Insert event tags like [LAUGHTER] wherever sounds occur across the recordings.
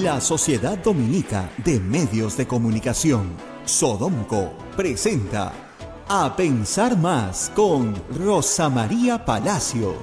La Sociedad Dominica de Medios de Comunicación, Sodomco, presenta A Pensar Más con Rosa María Palacios.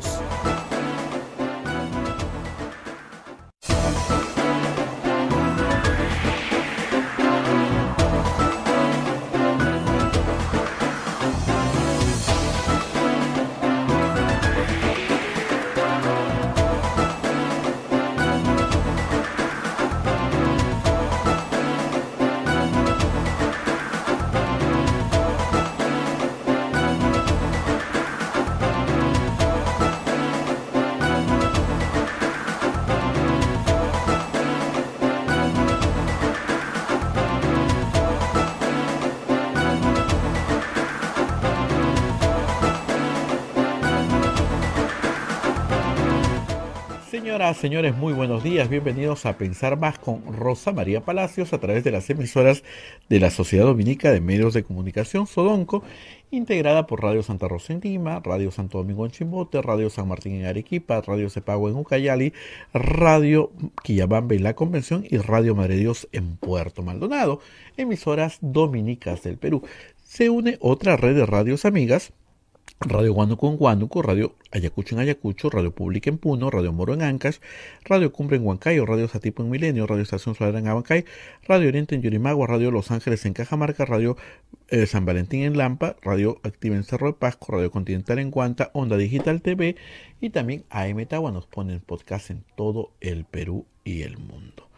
Señores, muy buenos días. Bienvenidos a Pensar Más con Rosa María Palacios a través de las emisoras de la Sociedad Dominica de Medios de Comunicación Sodonco, integrada por Radio Santa Rosa en Lima, Radio Santo Domingo en Chimbote, Radio San Martín en Arequipa, Radio Cepago en Ucayali, Radio Quillabamba en La Convención y Radio Madre Dios en Puerto Maldonado, emisoras dominicas del Perú. Se une otra red de radios amigas Radio Huánuco en Huánuco, Radio Ayacucho en Ayacucho, Radio Pública en Puno, Radio Moro en Ancash, Radio Cumbre en Huancayo, Radio Satipo en Milenio, Radio Estación Solar en Abancay, Radio Oriente en Yurimagua, Radio Los Ángeles en Cajamarca, Radio eh, San Valentín en Lampa, Radio Activa en Cerro de Pasco, Radio Continental en Guanta, Onda Digital TV y también AM Tagua nos ponen podcast en todo el Perú y el mundo.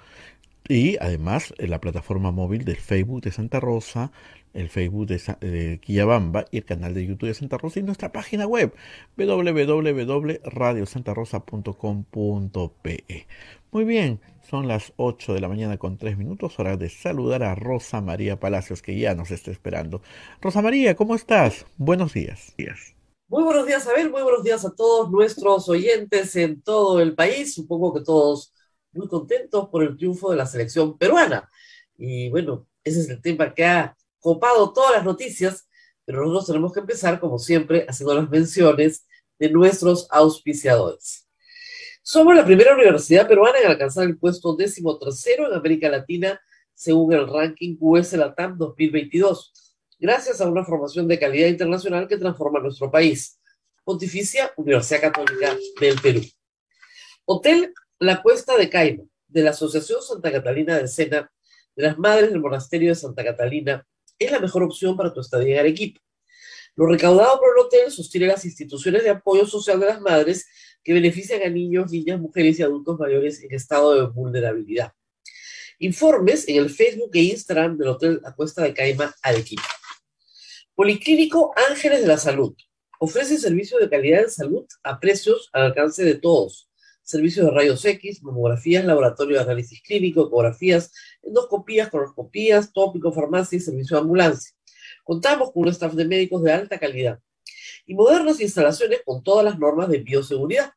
Y además en la plataforma móvil del Facebook de Santa Rosa, el Facebook de, Quillabamba y el canal de YouTube de Santa Rosa y nuestra página web www.radiosantarosa.com.pe. Muy bien, son las 8 de la mañana con 3 minutos, hora de saludar a Rosa María Palacios que ya nos está esperando. Rosa María, ¿cómo estás? Buenos días. Muy buenos días, Abel. Muy buenos días a todos nuestros oyentes en todo el país. Supongo que todos muy contentos por el triunfo de la selección peruana. Y bueno, ese es el tema que ha copado todas las noticias, pero nosotros tenemos que empezar, como siempre, haciendo las menciones de nuestros auspiciadores. Somos la primera universidad peruana en alcanzar el puesto décimo tercero en América Latina según el ranking US Latam 2022, gracias a una formación de calidad internacional que transforma nuestro país. Pontificia Universidad Católica del Perú. Hotel La Cuesta de Caima, de la Asociación Santa Catalina de Sena, de las Madres del Monasterio de Santa Catalina es la mejor opción para tu estadía en Arequipa. Lo recaudado por el hotel sostiene las instituciones de apoyo social de las madres que benefician a niños, niñas, mujeres y adultos mayores en estado de vulnerabilidad. Informes en el Facebook e Instagram del Hotel Acuesta de Caima, Arequipa. Policlínico Ángeles de la Salud. Ofrece servicios de calidad de salud a precios al alcance de todos servicios de rayos X, mamografías, laboratorio de análisis clínico, ecografías, endoscopías, colonoscopías, tópico, farmacia y servicio de ambulancia. Contamos con un staff de médicos de alta calidad y modernas instalaciones con todas las normas de bioseguridad.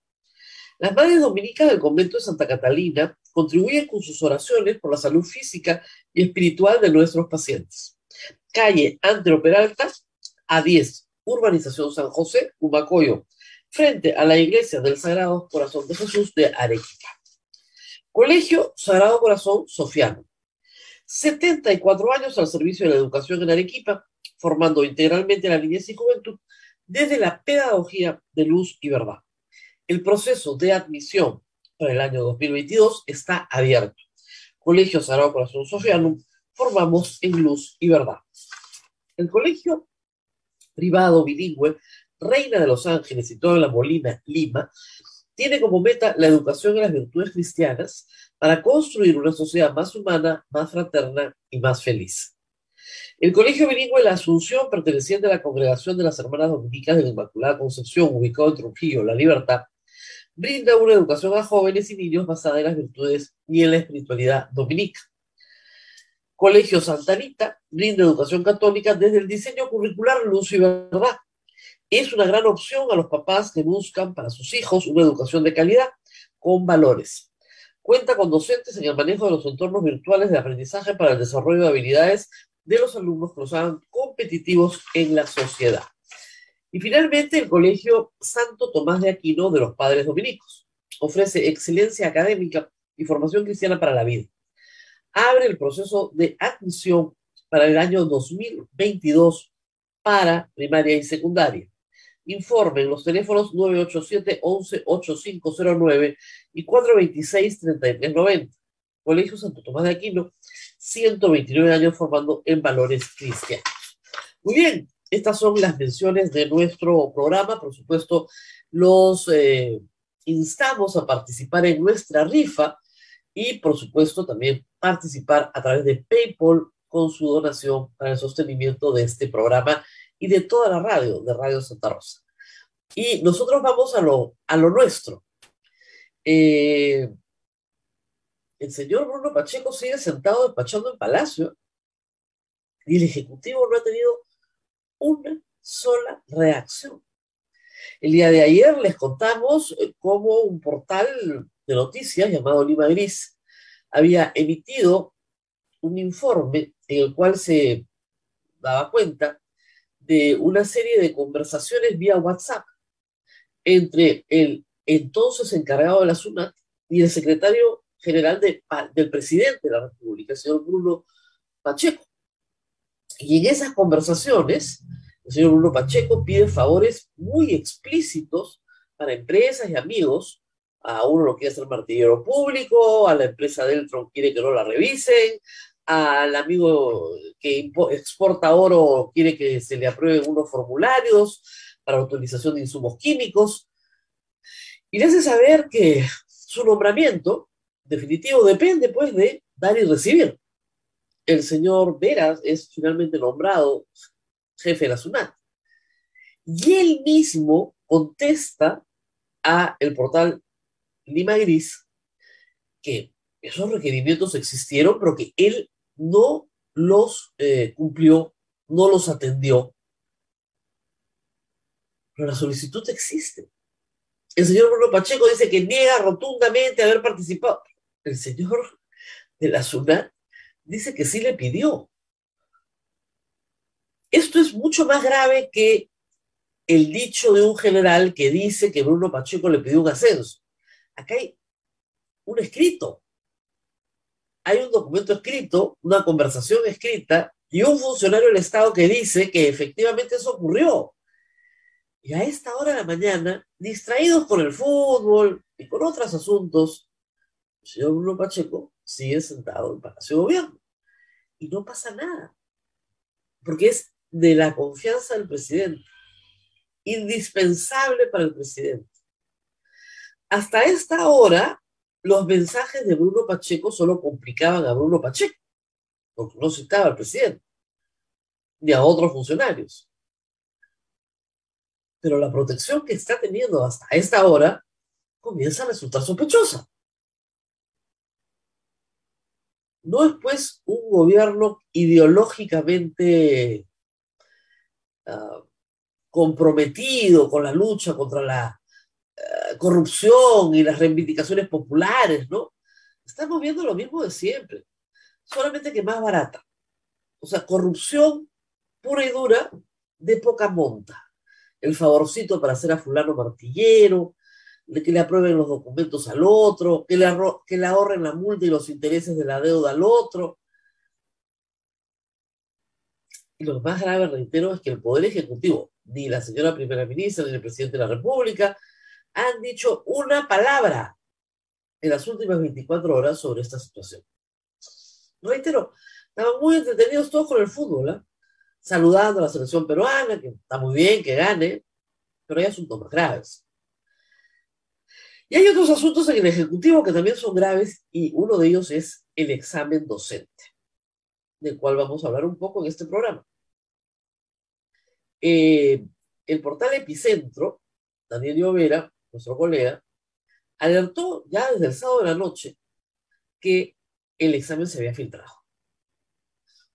Las madres dominicas del convento de Santa Catalina contribuyen con sus oraciones por la salud física y espiritual de nuestros pacientes. Calle Andro Peralta, A10, Urbanización San José, Humacoyo, frente a la iglesia del Sagrado Corazón de Jesús de Arequipa. Colegio Sagrado Corazón Sofiano. 74 años al servicio de la educación en Arequipa, formando integralmente la niñez y juventud desde la pedagogía de luz y verdad. El proceso de admisión para el año 2022 está abierto. Colegio Sagrado Corazón Sofiano, formamos en luz y verdad. El colegio privado bilingüe Reina de los Ángeles y toda la Molina, Lima, tiene como meta la educación en las virtudes cristianas para construir una sociedad más humana, más fraterna y más feliz. El Colegio Bilingüe La Asunción, perteneciente a la Congregación de las Hermanas Dominicas de la Inmaculada Concepción, ubicado en Trujillo, La Libertad, brinda una educación a jóvenes y niños basada en las virtudes y en la espiritualidad dominica. Colegio Santa Anita brinda educación católica desde el diseño curricular Luz y Verdad, es una gran opción a los papás que buscan para sus hijos una educación de calidad con valores. Cuenta con docentes en el manejo de los entornos virtuales de aprendizaje para el desarrollo de habilidades de los alumnos que los hagan competitivos en la sociedad. Y finalmente, el Colegio Santo Tomás de Aquino de los Padres Dominicos ofrece excelencia académica Información Cristiana para la Vida. Abre el proceso de admisión para el año 2022 para primaria y secundaria. Informen los teléfonos 987-11-8509 y 426-3390. Colegio Santo Tomás de Aquino, 129 años formando en valores cristianos. Muy bien, estas son las menciones de nuestro programa. Por supuesto, los eh, instamos a participar en nuestra rifa y, por supuesto, también participar a través de PayPal con su donación para el sostenimiento de este programa y de toda la radio, de Radio Santa Rosa. Y nosotros vamos a lo, a lo nuestro. Eh, el señor Bruno Pacheco sigue sentado despachando en Palacio y el Ejecutivo no ha tenido una sola reacción. El día de ayer les contamos eh, cómo un portal de noticias llamado Lima Gris había emitido un informe en el cual se daba cuenta de una serie de conversaciones vía WhatsApp entre el entonces encargado de la SUNAT y el secretario general del presidente de la República, el señor Bruno Pacheco. Y en esas conversaciones, el señor Bruno Pacheco pide favores muy explícitos para empresas y amigos. A uno lo quiere hacer martillero público, a la empresa Deltron quiere que no la revisen, al amigo que exporta oro quiere que se le aprueben unos formularios para autorización de insumos químicos. Y le hace saber que su nombramiento definitivo depende pues de dar y recibir. El señor Veras es finalmente nombrado jefe de la SUNAT. Y él mismo contesta a el portal Lima Gris que esos requerimientos existieron, pero que él no los eh, cumplió, no los atendió. Pero la solicitud existe. El señor Bruno Pacheco dice que niega rotundamente haber participado. El señor de la SUNAT dice que sí le pidió. Esto es mucho más grave que el dicho de un general que dice que Bruno Pacheco le pidió un ascenso. Acá hay un escrito. Hay un documento escrito, una conversación escrita y un funcionario del Estado que dice que efectivamente eso ocurrió. Y a esta hora de la mañana, distraídos por el fútbol y por otros asuntos, el señor Bruno Pacheco sigue sentado en Palacio de Gobierno. Y no pasa nada. Porque es de la confianza del presidente. Indispensable para el presidente. Hasta esta hora, los mensajes de Bruno Pacheco solo complicaban a Bruno Pacheco, porque no citaba al presidente, ni a otros funcionarios. Pero la protección que está teniendo hasta esta hora comienza a resultar sospechosa. No es pues un gobierno ideológicamente uh, comprometido con la lucha contra la corrupción y las reivindicaciones populares, ¿no? Estamos viendo lo mismo de siempre, solamente que más barata. O sea, corrupción pura y dura de poca monta. El favorcito para hacer a fulano martillero, que le aprueben los documentos al otro, que le, que le ahorren la multa y los intereses de la deuda al otro. Y lo más grave, reitero, es que el Poder Ejecutivo, ni la señora Primera Ministra, ni el Presidente de la República, han dicho una palabra en las últimas 24 horas sobre esta situación. Reitero, estaban muy entretenidos todos con el fútbol, ¿eh? saludando a la selección peruana, que está muy bien, que gane, pero hay asuntos más graves. Y hay otros asuntos en el Ejecutivo que también son graves y uno de ellos es el examen docente, del cual vamos a hablar un poco en este programa. Eh, el portal Epicentro, Daniel Llovera, nuestro colega, alertó ya desde el sábado de la noche que el examen se había filtrado.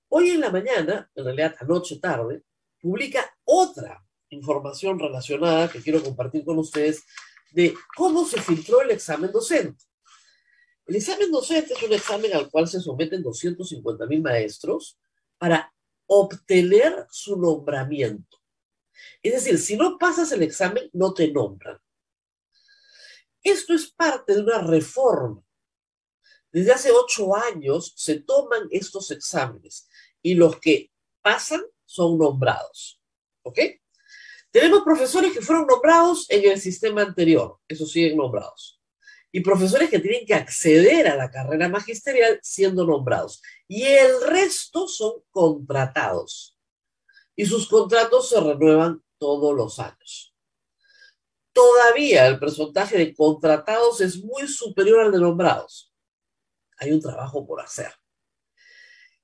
Hoy en la mañana, en realidad anoche tarde, publica otra información relacionada que quiero compartir con ustedes de cómo se filtró el examen docente. El examen docente es un examen al cual se someten 250 mil maestros para obtener su nombramiento. Es decir, si no pasas el examen, no te nombran. Esto es parte de una reforma Desde hace ocho años se toman estos exámenes y los que pasan son nombrados. ¿Ok? Tenemos profesores que fueron nombrados en el sistema anterior, esos siguen nombrados. Y profesores que tienen que acceder a la carrera magisterial siendo nombrados. Y el resto son contratados. Y sus contratos se renuevan todos los años. Todavía el porcentaje de contratados es muy superior al de nombrados. Hay un trabajo por hacer.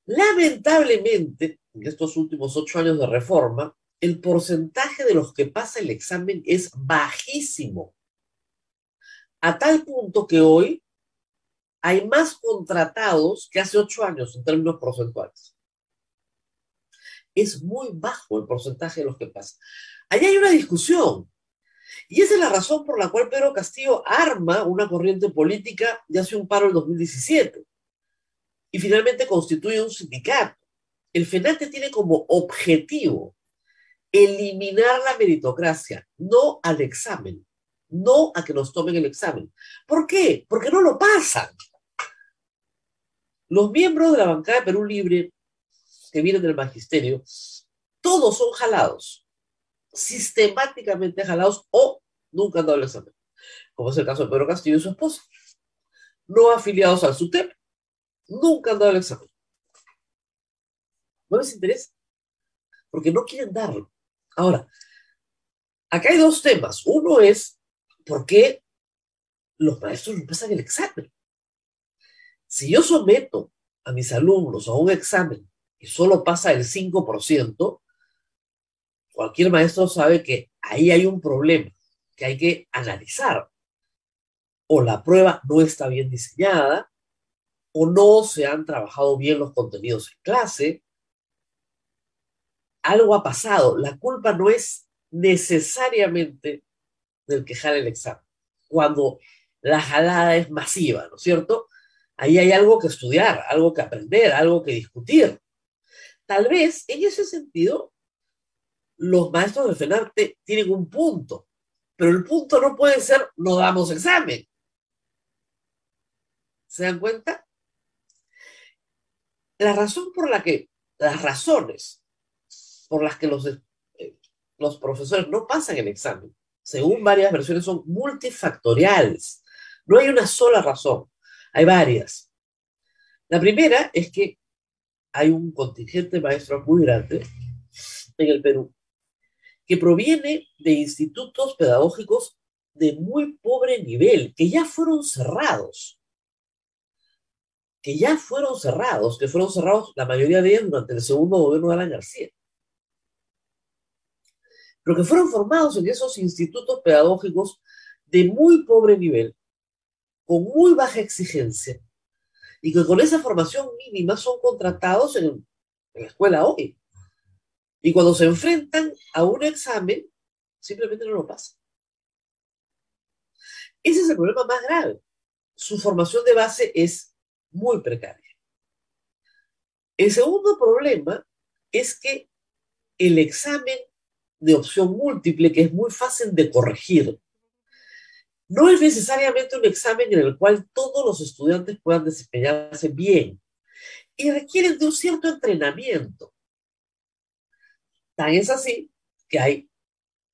Lamentablemente, en estos últimos ocho años de reforma, el porcentaje de los que pasa el examen es bajísimo. A tal punto que hoy hay más contratados que hace ocho años en términos porcentuales. Es muy bajo el porcentaje de los que pasan. Allí hay una discusión. Y esa es la razón por la cual Pedro Castillo arma una corriente política y hace un paro en 2017. Y finalmente constituye un sindicato. El FENATE tiene como objetivo eliminar la meritocracia, no al examen, no a que nos tomen el examen. ¿Por qué? Porque no lo pasan. Los miembros de la bancada de Perú Libre, que vienen del magisterio, todos son jalados, sistemáticamente jalados o nunca han dado el examen, como es el caso de Pedro Castillo y su esposa. No afiliados al SUTEP, nunca han dado el examen. No les interesa, porque no quieren darlo. Ahora, acá hay dos temas. Uno es, ¿por qué los maestros no pasan el examen? Si yo someto a mis alumnos a un examen y solo pasa el 5%, cualquier maestro sabe que ahí hay un problema que hay que analizar. O la prueba no está bien diseñada, o no se han trabajado bien los contenidos en clase, algo ha pasado. La culpa no es necesariamente del que jala el examen. Cuando la jalada es masiva, ¿no es cierto? Ahí hay algo que estudiar, algo que aprender, algo que discutir. Tal vez, en ese sentido, los maestros de FENARTE tienen un punto, pero el punto no puede ser no damos examen. ¿Se dan cuenta? La razón por la que, las razones por las que los, eh, los profesores no pasan el examen, según varias versiones, son multifactoriales. No hay una sola razón, hay varias. La primera es que hay un contingente de maestros muy grande en el Perú que proviene de institutos pedagógicos de muy pobre nivel, que ya fueron cerrados, que ya fueron cerrados, que fueron cerrados la mayoría de ellos durante el segundo gobierno de Alan García pero que fueron formados en esos institutos pedagógicos de muy pobre nivel, con muy baja exigencia, y que con esa formación mínima son contratados en, la escuela hoy. Y cuando se enfrentan a un examen, simplemente no lo pasan. Ese es el problema más grave. Su formación de base es muy precaria. El segundo problema es que el examen de opción múltiple que es muy fácil de corregir. No es necesariamente un examen en el cual todos los estudiantes puedan desempeñarse bien y requieren de un cierto entrenamiento. Tan es así que hay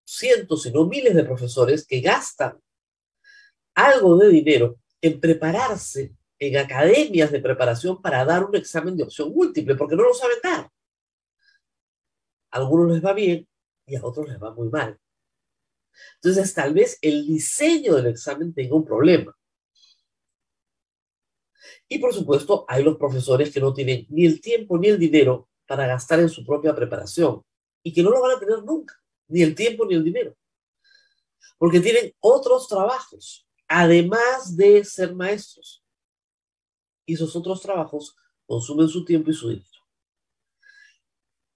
cientos, y no miles de profesores que gastan algo de dinero en prepararse en academias de preparación para dar un examen de opción múltiple, porque no lo saben dar. A algunos les va bien, y a otros les va muy mal. Entonces, tal vez el diseño del examen tenga un problema. Y por supuesto, hay los profesores que no tienen ni el tiempo ni el dinero para gastar en su propia preparación y que no lo van a tener nunca, ni el tiempo ni el dinero, porque tienen otros trabajos, además de ser maestros. Y esos otros trabajos consumen su tiempo y su dinero.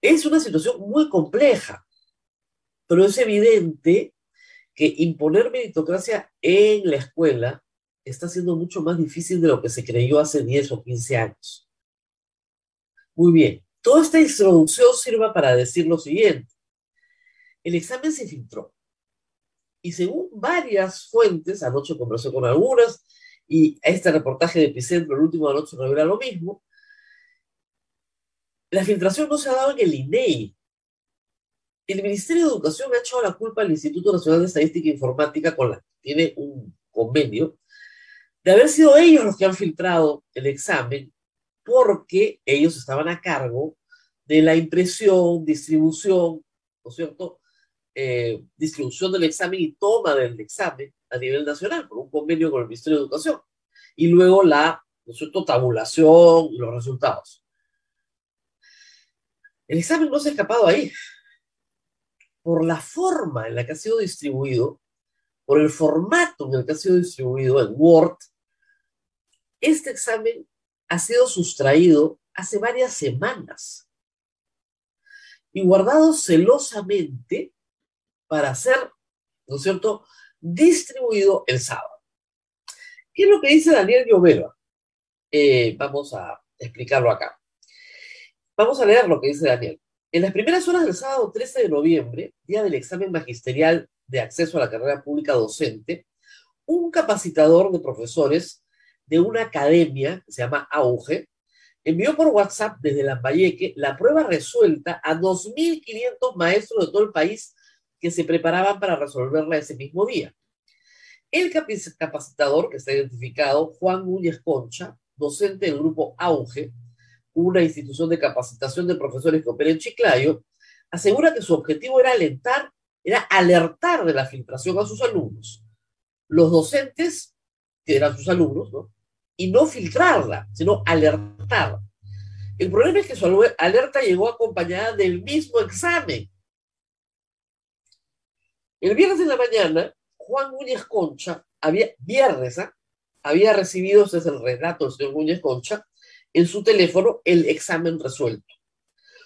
Es una situación muy compleja, pero es evidente que imponer meritocracia en la escuela está siendo mucho más difícil de lo que se creyó hace 10 o 15 años. Muy bien, toda esta introducción sirva para decir lo siguiente. El examen se filtró y según varias fuentes, anoche conversé con algunas y este reportaje de Epicentro, el último de la noche, revela lo mismo, la filtración no se ha dado en el INEI. El Ministerio de Educación ha echado la culpa al Instituto Nacional de Estadística e Informática, con la que tiene un convenio, de haber sido ellos los que han filtrado el examen, porque ellos estaban a cargo de la impresión, distribución, ¿no es cierto? Eh, distribución del examen y toma del examen a nivel nacional por un convenio con el Ministerio de Educación. Y luego la, ¿no es cierto?, tabulación y los resultados. El examen no se ha escapado ahí. Por la forma en la que ha sido distribuido, por el formato en el que ha sido distribuido en Word, este examen ha sido sustraído hace varias semanas y guardado celosamente para ser, ¿no es cierto?, distribuido el sábado. ¿Qué es lo que dice Daniel Llovera? Eh, vamos a explicarlo acá. Vamos a leer lo que dice Daniel. En las primeras horas del sábado 13 de noviembre, día del examen magisterial de acceso a la carrera pública docente, un capacitador de profesores de una academia que se llama Auge envió por WhatsApp desde Lambayeque la prueba resuelta a 2.500 maestros de todo el país que se preparaban para resolverla ese mismo día. El capacitador, que está identificado, Juan Núñez Concha, docente del grupo Auge, una institución de capacitación de profesores que opera en Chiclayo, asegura que su objetivo era alentar, era alertar de la filtración a sus alumnos. Los docentes, que eran sus alumnos, ¿no? Y no filtrarla, sino alertar. El problema es que su alerta llegó acompañada del mismo examen. El viernes de la mañana, Juan Núñez Concha había, viernes, ¿ah? había recibido, ese es el relato del señor Núñez Concha, en su teléfono el examen resuelto,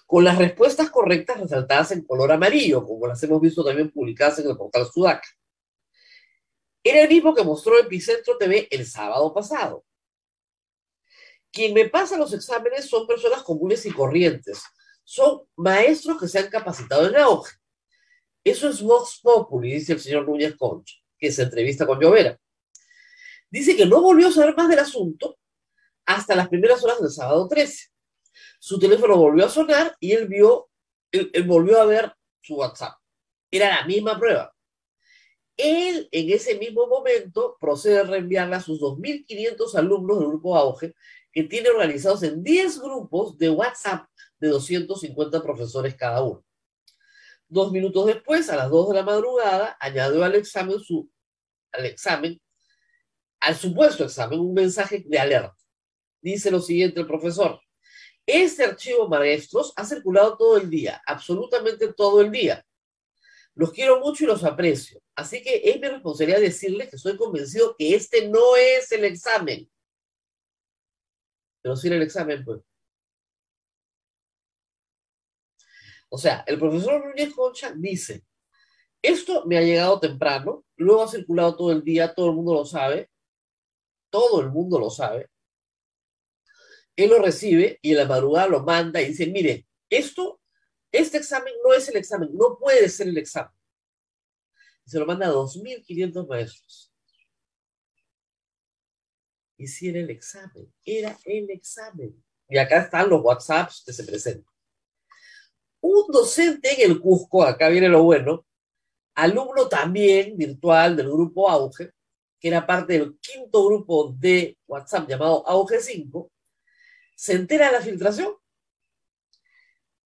con las respuestas correctas resaltadas en color amarillo, como las hemos visto también publicadas en el portal Sudac. Era el mismo que mostró Epicentro TV el sábado pasado. Quien me pasa los exámenes son personas comunes y corrientes. Son maestros que se han capacitado en auge. Eso es Vox Populi, dice el señor Núñez Concha, que se entrevista con Llovera. Dice que no volvió a saber más del asunto hasta las primeras horas del sábado 13. Su teléfono volvió a sonar y él vio, él, volvió a ver su WhatsApp. Era la misma prueba. Él en ese mismo momento procede a reenviarle a sus 2.500 alumnos del grupo Auge, que tiene organizados en 10 grupos de WhatsApp de 250 profesores cada uno. Dos minutos después, a las 2 de la madrugada, añadió al examen, su, al examen, al supuesto examen, un mensaje de alerta dice lo siguiente el profesor. Este archivo, maestros, ha circulado todo el día, absolutamente todo el día. Los quiero mucho y los aprecio. Así que es mi responsabilidad decirles que estoy convencido que este no es el examen. Pero sí el examen, pues. O sea, el profesor Núñez Concha dice, esto me ha llegado temprano, luego ha circulado todo el día, todo el mundo lo sabe, todo el mundo lo sabe, él lo recibe y en la madrugada lo manda y dice, mire, esto, este examen no es el examen, no puede ser el examen. Se lo manda a 2.500 maestros. Y si era el examen, era el examen. Y acá están los WhatsApps que se presentan. Un docente en el Cusco, acá viene lo bueno, alumno también virtual del grupo Auge, que era parte del quinto grupo de WhatsApp llamado Auge 5, se entera de la filtración.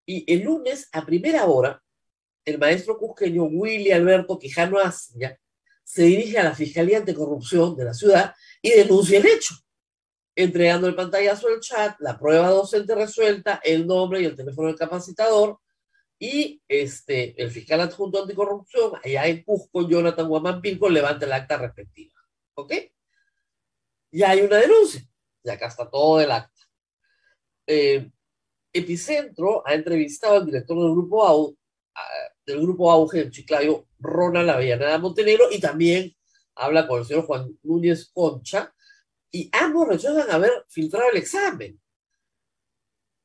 Y el lunes, a primera hora, el maestro cusqueño Willy Alberto Quijano Asia se dirige a la Fiscalía Anticorrupción de la ciudad y denuncia el hecho, entregando el pantallazo del chat, la prueba docente resuelta, el nombre y el teléfono del capacitador, y este, el fiscal adjunto anticorrupción, allá en Cusco, Jonathan Guamán Pilco, levanta el acta respectiva. ¿Ok? Y hay una denuncia. Y acá está todo el acta. Eh, Epicentro ha entrevistado al director del grupo, del grupo Auge en Chiclayo, Ronald Avellaneda Montenegro, y también habla con el señor Juan Núñez Concha, y ambos rechazan haber filtrado el examen.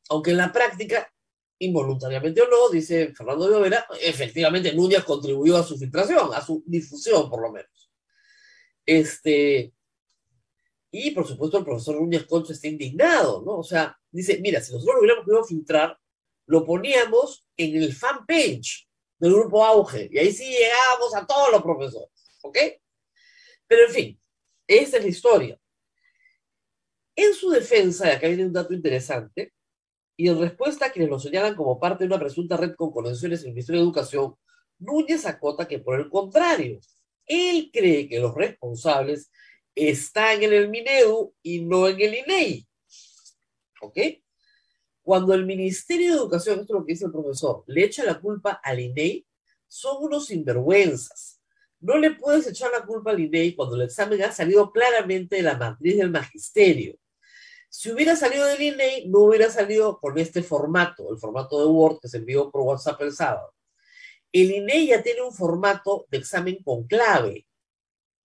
Aunque en la práctica, involuntariamente o no, dice Fernando Llovera, efectivamente Núñez contribuyó a su filtración, a su difusión por lo menos. Este, Y por supuesto el profesor Núñez Concha está indignado, ¿no? O sea, dice, mira, si nosotros lo hubiéramos podido filtrar, lo poníamos en el fanpage del grupo Auge, y ahí sí llegábamos a todos los profesores, ¿ok? Pero en fin, esa es la historia. En su defensa, y acá viene un dato interesante, y en respuesta a quienes lo señalan como parte de una presunta red con conexiones en el Ministerio de Educación, Núñez acota que por el contrario, él cree que los responsables están en el Minedu y no en el INEI. ¿Ok? Cuando el Ministerio de Educación, esto es lo que dice el profesor, le echa la culpa al INEI, son unos sinvergüenzas. No le puedes echar la culpa al INEI cuando el examen ha salido claramente de la matriz del magisterio. Si hubiera salido del INEI, no hubiera salido con este formato, el formato de Word que se envió por WhatsApp el sábado. El INEI ya tiene un formato de examen con clave.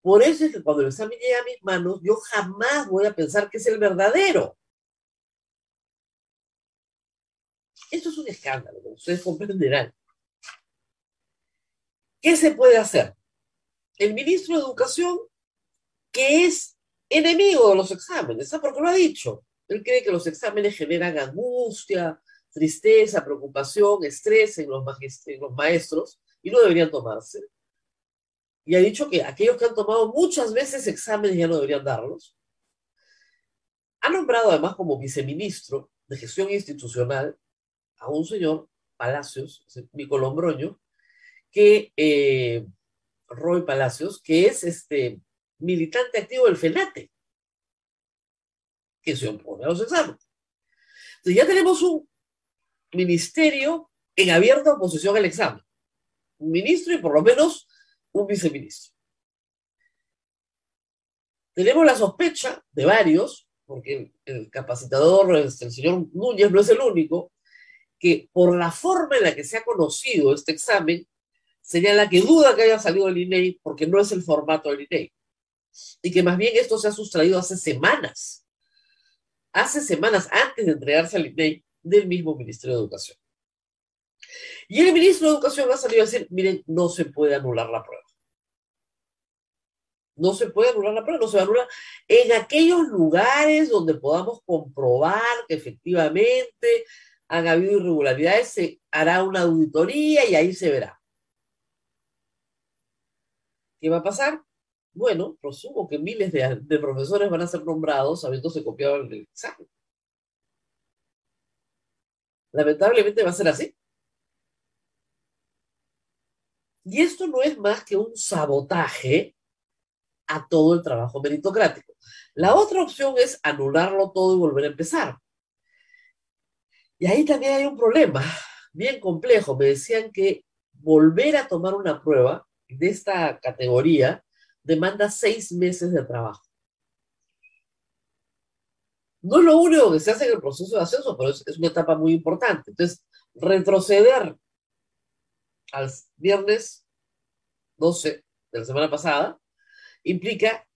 Por eso es que cuando el examen llega a mis manos, yo jamás voy a pensar que es el verdadero. Esto es un escándalo, ustedes comprenderán. ¿Qué se puede hacer? El ministro de Educación, que es enemigo de los exámenes, ¿sabe por qué lo ha dicho? Él cree que los exámenes generan angustia, tristeza, preocupación, estrés en los maestros y no deberían tomarse. Y ha dicho que aquellos que han tomado muchas veces exámenes ya no deberían darlos. Ha nombrado además como viceministro de gestión institucional a un señor, Palacios, Nico Lombroño, que, eh, Roy Palacios, que es este militante activo del FENATE, que se opone a los exámenes. Entonces ya tenemos un ministerio en abierta oposición al examen. Un ministro y por lo menos un viceministro. Tenemos la sospecha de varios, porque el capacitador, este, el señor Núñez, no es el único, que por la forma en la que se ha conocido este examen, sería la que duda que haya salido el INEI, porque no es el formato del INEI. Y que más bien esto se ha sustraído hace semanas. Hace semanas antes de entregarse al INEI, del mismo Ministerio de Educación. Y el ministro de Educación ha salido a decir, miren, no se puede anular la prueba. No se puede anular la prueba, no se va a anular en aquellos lugares donde podamos comprobar que efectivamente han habido irregularidades, se hará una auditoría y ahí se verá. ¿Qué va a pasar? Bueno, presumo que miles de, profesores van a ser nombrados habiéndose copiado el examen. Lamentablemente va a ser así. Y esto no es más que un sabotaje a todo el trabajo meritocrático. La otra opción es anularlo todo y volver a empezar. Y ahí también hay un problema bien complejo. Me decían que volver a tomar una prueba de esta categoría demanda seis meses de trabajo. No es lo único que se hace en el proceso de ascenso, pero es, una etapa muy importante. Entonces, retroceder al viernes 12 de la semana pasada implica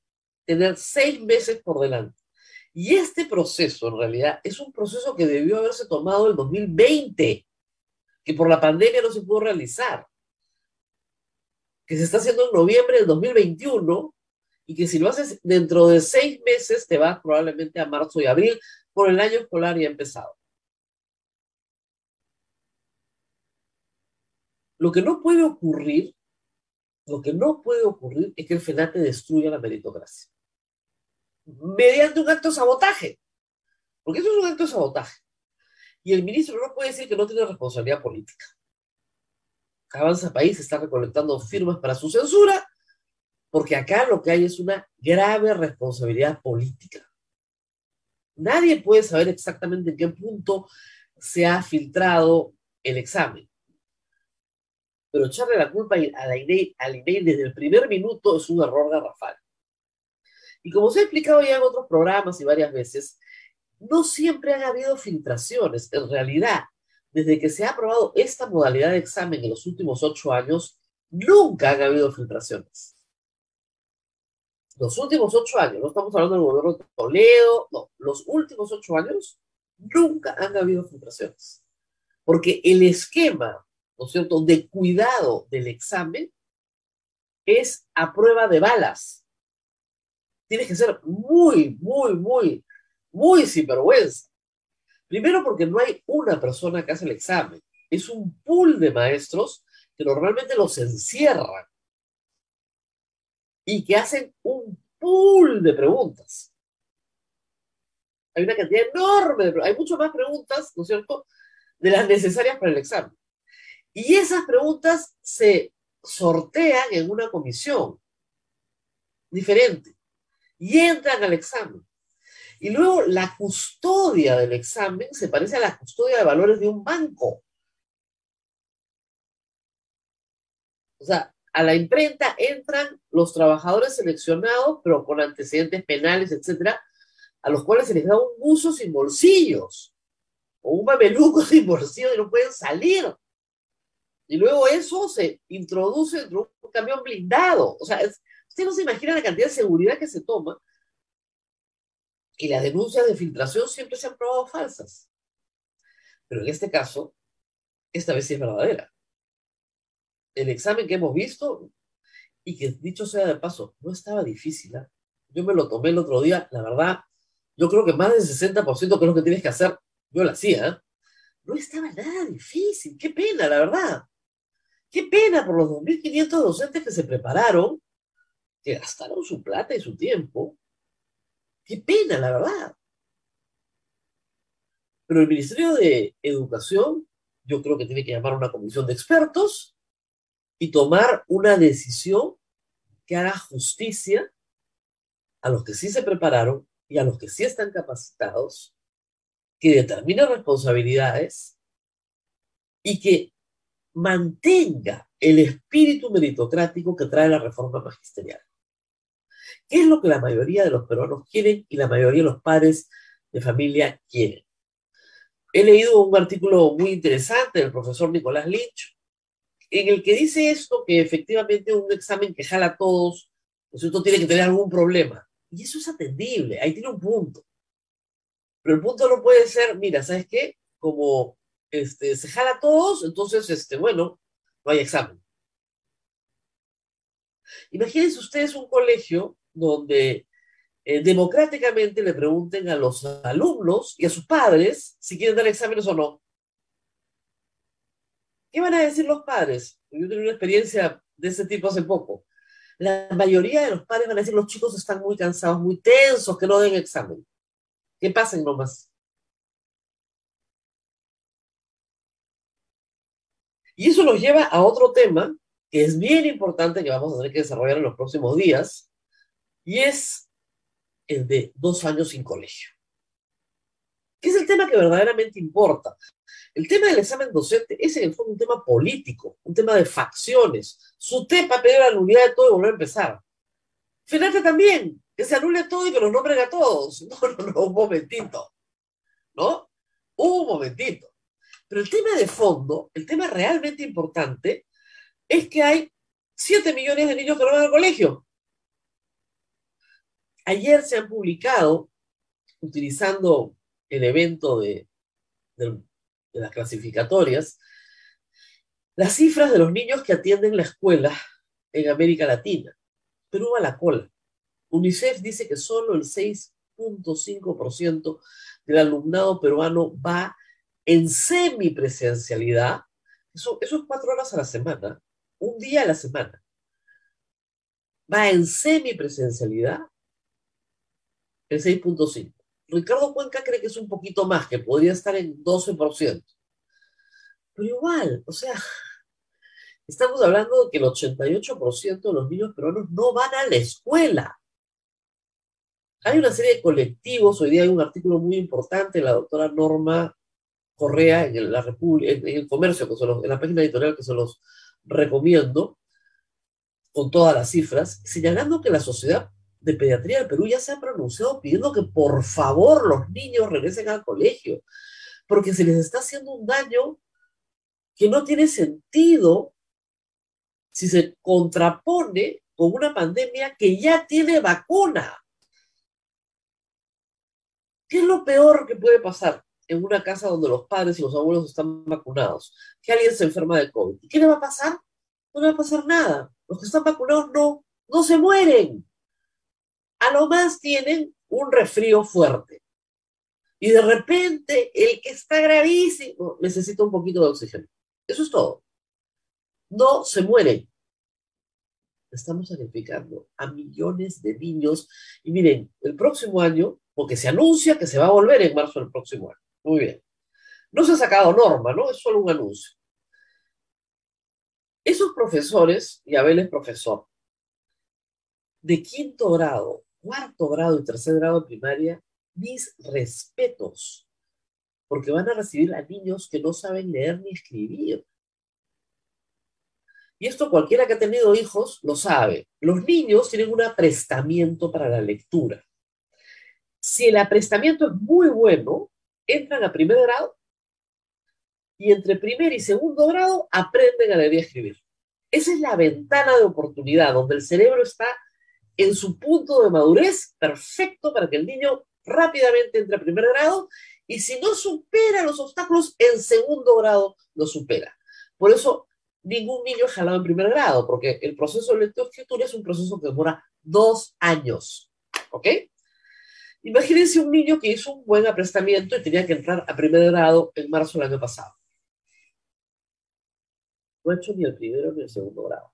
tener seis meses por delante. Y este proceso, en realidad, es un proceso que debió haberse tomado en 2020, que por la pandemia no se pudo realizar, que se está haciendo en noviembre del 2021 y que si lo haces dentro de seis meses te vas probablemente a marzo y abril por el año escolar ya empezado. Lo que no puede ocurrir, lo que no puede ocurrir es que el FENATE destruya la meritocracia. Mediante un acto de sabotaje. Porque eso es un acto de sabotaje. Y el ministro no puede decir que no tiene responsabilidad política. Avanza País está recolectando firmas para su censura porque acá lo que hay es una grave responsabilidad política. Nadie puede saber exactamente en qué punto se ha filtrado el examen. Pero echarle la culpa a la INEI, desde el primer minuto es un error garrafal. Y como se ha explicado ya en otros programas y varias veces, no siempre han habido filtraciones. En realidad, desde que se ha aprobado esta modalidad de examen en los últimos ocho años, nunca han habido filtraciones los últimos ocho años, no estamos hablando del gobierno de Toledo, no, los últimos ocho años nunca han habido filtraciones. Porque el esquema, ¿no es cierto?, de cuidado del examen es a prueba de balas. Tienes que ser muy, muy, muy, muy sinvergüenza. Primero porque no hay una persona que hace el examen. Es un pool de maestros que normalmente los encierran y que hacen un pool de preguntas. Hay una cantidad enorme de preguntas. Hay mucho más preguntas, ¿no es cierto?, de las necesarias para el examen. Y esas preguntas se sortean en una comisión diferente y entran al examen. Y luego la custodia del examen se parece a la custodia de valores de un banco. O sea, a la imprenta entran los trabajadores seleccionados, pero con antecedentes penales, etcétera, a los cuales se les da un buzo sin bolsillos, o un mameluco [LAUGHS] sin bolsillos y no pueden salir. Y luego eso se introduce en un camión blindado. O sea, usted no se imagina la cantidad de seguridad que se toma. Y las denuncias de filtración siempre se han probado falsas. Pero en este caso, esta vez sí es verdadera. El examen que hemos visto, y que dicho sea de paso, no estaba difícil. ¿eh? Yo me lo tomé el otro día, la verdad, yo creo que más del 60% que lo que tienes que hacer, yo lo hacía. ¿eh? No estaba nada difícil, qué pena, la verdad. Qué pena por los 2.500 docentes que se prepararon, que gastaron su plata y su tiempo. Qué pena, la verdad. Pero el Ministerio de Educación, yo creo que tiene que llamar a una comisión de expertos y tomar una decisión que haga justicia a los que sí se prepararon y a los que sí están capacitados, que determine responsabilidades y que mantenga el espíritu meritocrático que trae la reforma magisterial. ¿Qué es lo que la mayoría de los peruanos quieren y la mayoría de los padres de familia quieren? He leído un artículo muy interesante del profesor Nicolás Lynch, en el que dice esto, que efectivamente un examen que jala a todos, ¿no tiene que tener algún problema. Y eso es atendible, ahí tiene un punto. Pero el punto no puede ser, mira, ¿sabes qué? Como este, se jala a todos, entonces, este, bueno, no hay examen. Imagínense ustedes un colegio donde eh, democráticamente le pregunten a los alumnos y a sus padres si quieren dar exámenes o no. ¿Qué van a decir los padres? Yo tuve una experiencia de ese tipo hace poco. La mayoría de los padres van a decir los chicos están muy cansados, muy tensos, que no den examen. Que pasen nomás. Y eso nos lleva a otro tema que es bien importante que vamos a tener que desarrollar en los próximos días, y es el de dos años sin colegio. ¿Qué es el tema que verdaderamente importa? El tema del examen docente es en el fondo un tema político, un tema de facciones. Su tema pedir la nulidad de todo y volver a empezar. Finalmente también, que se anule todo y que los nombren a todos. [LAUGHS] No, no, no, un momentito. ¿No? Un momentito. Pero el tema de fondo, el tema realmente importante, es que hay 7 millones de niños que no van al colegio. Ayer se han publicado, utilizando el evento de, las clasificatorias, las cifras de los niños que atienden la escuela en América Latina. Perú va a la cola. UNICEF dice que solo el 6.5% del alumnado peruano va en semipresencialidad, eso, eso es cuatro horas a la semana, un día a la semana. Va en semipresencialidad el 6.5. Ricardo Cuenca cree que es un poquito más, que podría estar en 12%. Pero igual, o sea, estamos hablando de que el 88% de los niños peruanos no van a la escuela. Hay una serie de colectivos, hoy día hay un artículo muy importante, la doctora Norma Correa en la República, en, el comercio, que en la página editorial que se los recomiendo, con todas las cifras, señalando que la Sociedad de Pediatría del Perú ya se ha pronunciado pidiendo que por favor los niños regresen al colegio, porque se les está haciendo un daño que no tiene sentido si se contrapone con una pandemia que ya tiene vacuna. ¿Qué es lo peor que puede pasar? en una casa donde los padres y los abuelos están vacunados, que alguien se enferma de COVID. ¿Y qué le va a pasar? No le va a pasar nada. Los que están vacunados no, no se mueren. A lo más tienen un resfrío fuerte. Y de repente, el que está gravísimo necesita un poquito de oxígeno. Eso es todo. No se mueren. Estamos sacrificando a millones de niños. Y miren, el próximo año, porque se anuncia que se va a volver en marzo del próximo año. Muy bien. No se ha sacado norma, ¿no? Es solo un anuncio. Esos profesores, y Abel es profesor, de quinto grado, cuarto grado y tercer grado de primaria, mis respetos, porque van a recibir a niños que no saben leer ni escribir. Y esto cualquiera que ha tenido hijos lo sabe. Los niños tienen un aprestamiento para la lectura. Si el aprestamiento es muy bueno, entran a primer grado y entre primer y segundo grado aprenden a leer y escribir. Esa es la ventana de oportunidad donde el cerebro está en su punto de madurez perfecto para que el niño rápidamente entre a primer grado y si no supera los obstáculos, en segundo grado lo supera. Por eso, ningún niño es jalado en primer grado, porque el proceso de lectoescritura es un proceso que demora dos años. ¿Ok? Imagínense un niño que hizo un buen aprestamiento y tenía que entrar a primer grado en marzo del año pasado. No ha hecho ni el primero ni el segundo grado.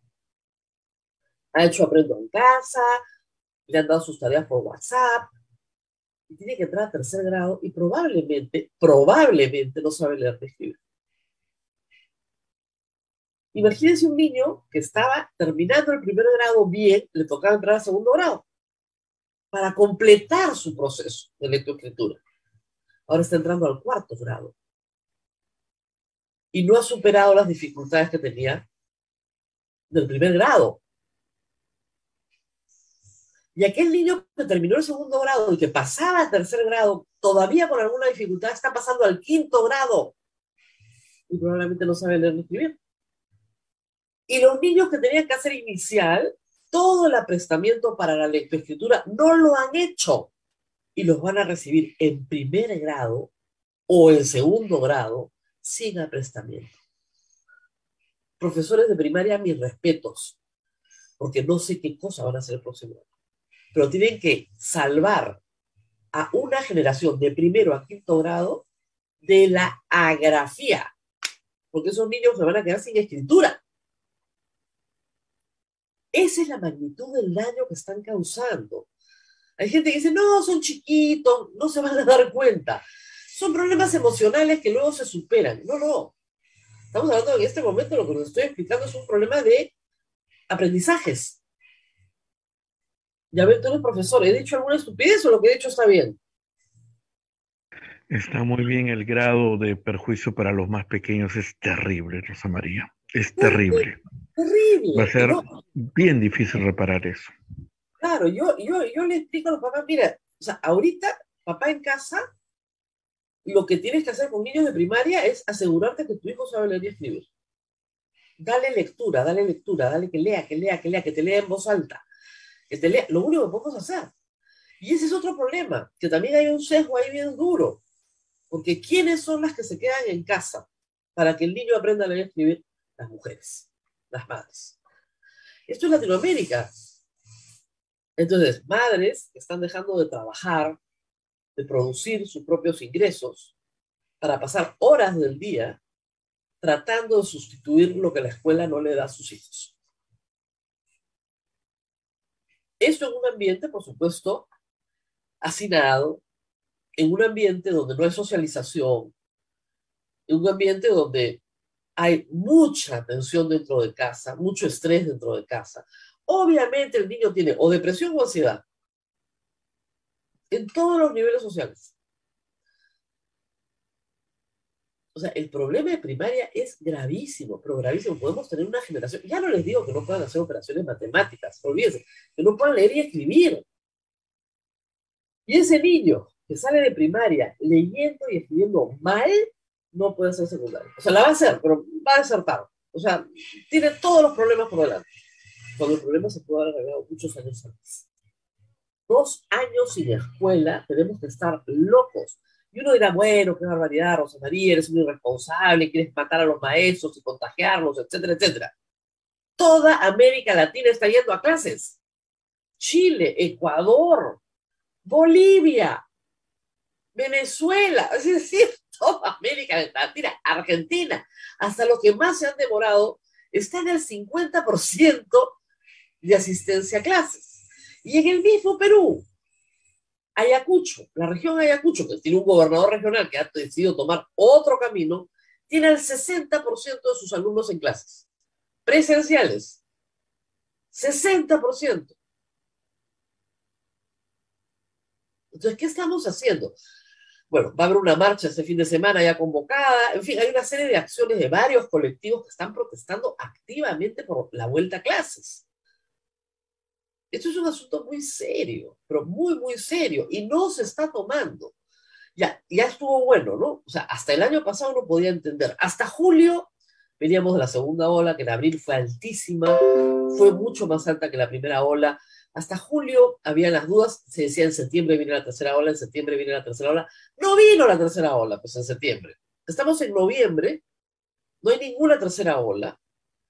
Ha hecho aprendo en casa, le han dado sus tareas por WhatsApp, y tiene que entrar a tercer grado y probablemente, probablemente no sabe leer ni escribir. Imagínense un niño que estaba terminando el primer grado bien, le tocaba entrar al segundo grado para completar su proceso de lectoescritura. Ahora está entrando al cuarto grado y no ha superado las dificultades que tenía del primer grado. Y aquel niño que terminó el segundo grado y que pasaba al tercer grado, todavía con alguna dificultad, está pasando al quinto grado. Y probablemente no sabe leer ni escribir. Y los niños que tenían que hacer inicial, todo el aprestamiento para la lectoescritura, no lo han hecho. Y los van a recibir en primer grado o en segundo grado sin aprestamiento. Profesores de primaria, mis respetos, porque no sé qué cosa van a hacer el próximo año pero tienen que salvar a una generación de primero a quinto grado de la agrafía, porque esos niños se van a quedar sin escritura. Esa es la magnitud del daño que están causando. Hay gente que dice, no, son chiquitos, no se van a dar cuenta. Son problemas emocionales que luego se superan. No, no. Estamos hablando en este momento, lo que nos estoy explicando es un problema de aprendizajes. Ya ven, tú eres profesor, ¿he dicho alguna estupidez o lo que he dicho está bien? Está muy bien, el grado de perjuicio para los más pequeños es terrible, Rosa María. Es terrible. Terrible. Va a ser bien difícil reparar eso. Claro, yo, yo, yo le explico a los papás, mira, o sea, ahorita, papá en casa, lo que tienes que hacer con niños de primaria es asegurarte que tu hijo sabe leer y escribir. Dale lectura, dale lectura, dale que lea, que lea, que lea, que te lea en voz alta lo único que podemos hacer. Y ese es otro problema, que también hay un sesgo ahí bien duro. Porque ¿quiénes son las que se quedan en casa para que el niño aprenda a leer y escribir? Las mujeres, las madres. Esto es Latinoamérica. Entonces, madres que están dejando de trabajar, de producir sus propios ingresos, para pasar horas del día tratando de sustituir lo que la escuela no le da a sus hijos. Esto en un ambiente, por supuesto, hacinado, en un ambiente donde no hay socialización, en un ambiente donde hay mucha tensión dentro de casa, mucho estrés dentro de casa. Obviamente el niño tiene o depresión o ansiedad en todos los niveles sociales. O sea, el problema de primaria es gravísimo, pero gravísimo. Podemos tener una generación, ya no les digo que no puedan hacer operaciones matemáticas, olvídense, que no puedan leer y escribir. Y ese niño que sale de primaria leyendo y escribiendo mal, no puede ser secundario. O sea, la va a hacer, pero va a desertar. O sea, tiene todos los problemas por delante. Cuando el problema se puede haber arreglado muchos años antes. Dos años sin escuela, tenemos que estar locos y uno dirá, bueno, qué barbaridad, Rosa María, eres muy irresponsable, quieres matar a los maestros y contagiarlos, etcétera, etcétera. Toda América Latina está yendo a clases. Chile, Ecuador, Bolivia, Venezuela, [LAUGHS] es decir, toda América Latina, Argentina, hasta los que más se han demorado, están el 50% de asistencia a clases. Y en el mismo Perú, Ayacucho, la región Ayacucho, que tiene un gobernador regional que ha decidido tomar otro camino, tiene el 60% de sus alumnos en clases presenciales. 60%. Entonces, ¿qué estamos haciendo? Bueno, va a haber una marcha este fin de semana ya convocada. En fin, hay una serie de acciones de varios colectivos que están protestando activamente por la vuelta a clases. Esto es un asunto muy serio, pero muy, muy serio, y no se está tomando. Ya, ya estuvo bueno, ¿no? O sea, hasta el año pasado no podía entender. Hasta julio veníamos de la segunda ola, que en abril fue altísima, fue mucho más alta que la primera ola. Hasta julio había las dudas, se decía en septiembre viene la tercera ola, en septiembre viene la tercera ola. No vino la tercera ola, pues en septiembre. Estamos en noviembre, no hay ninguna tercera ola,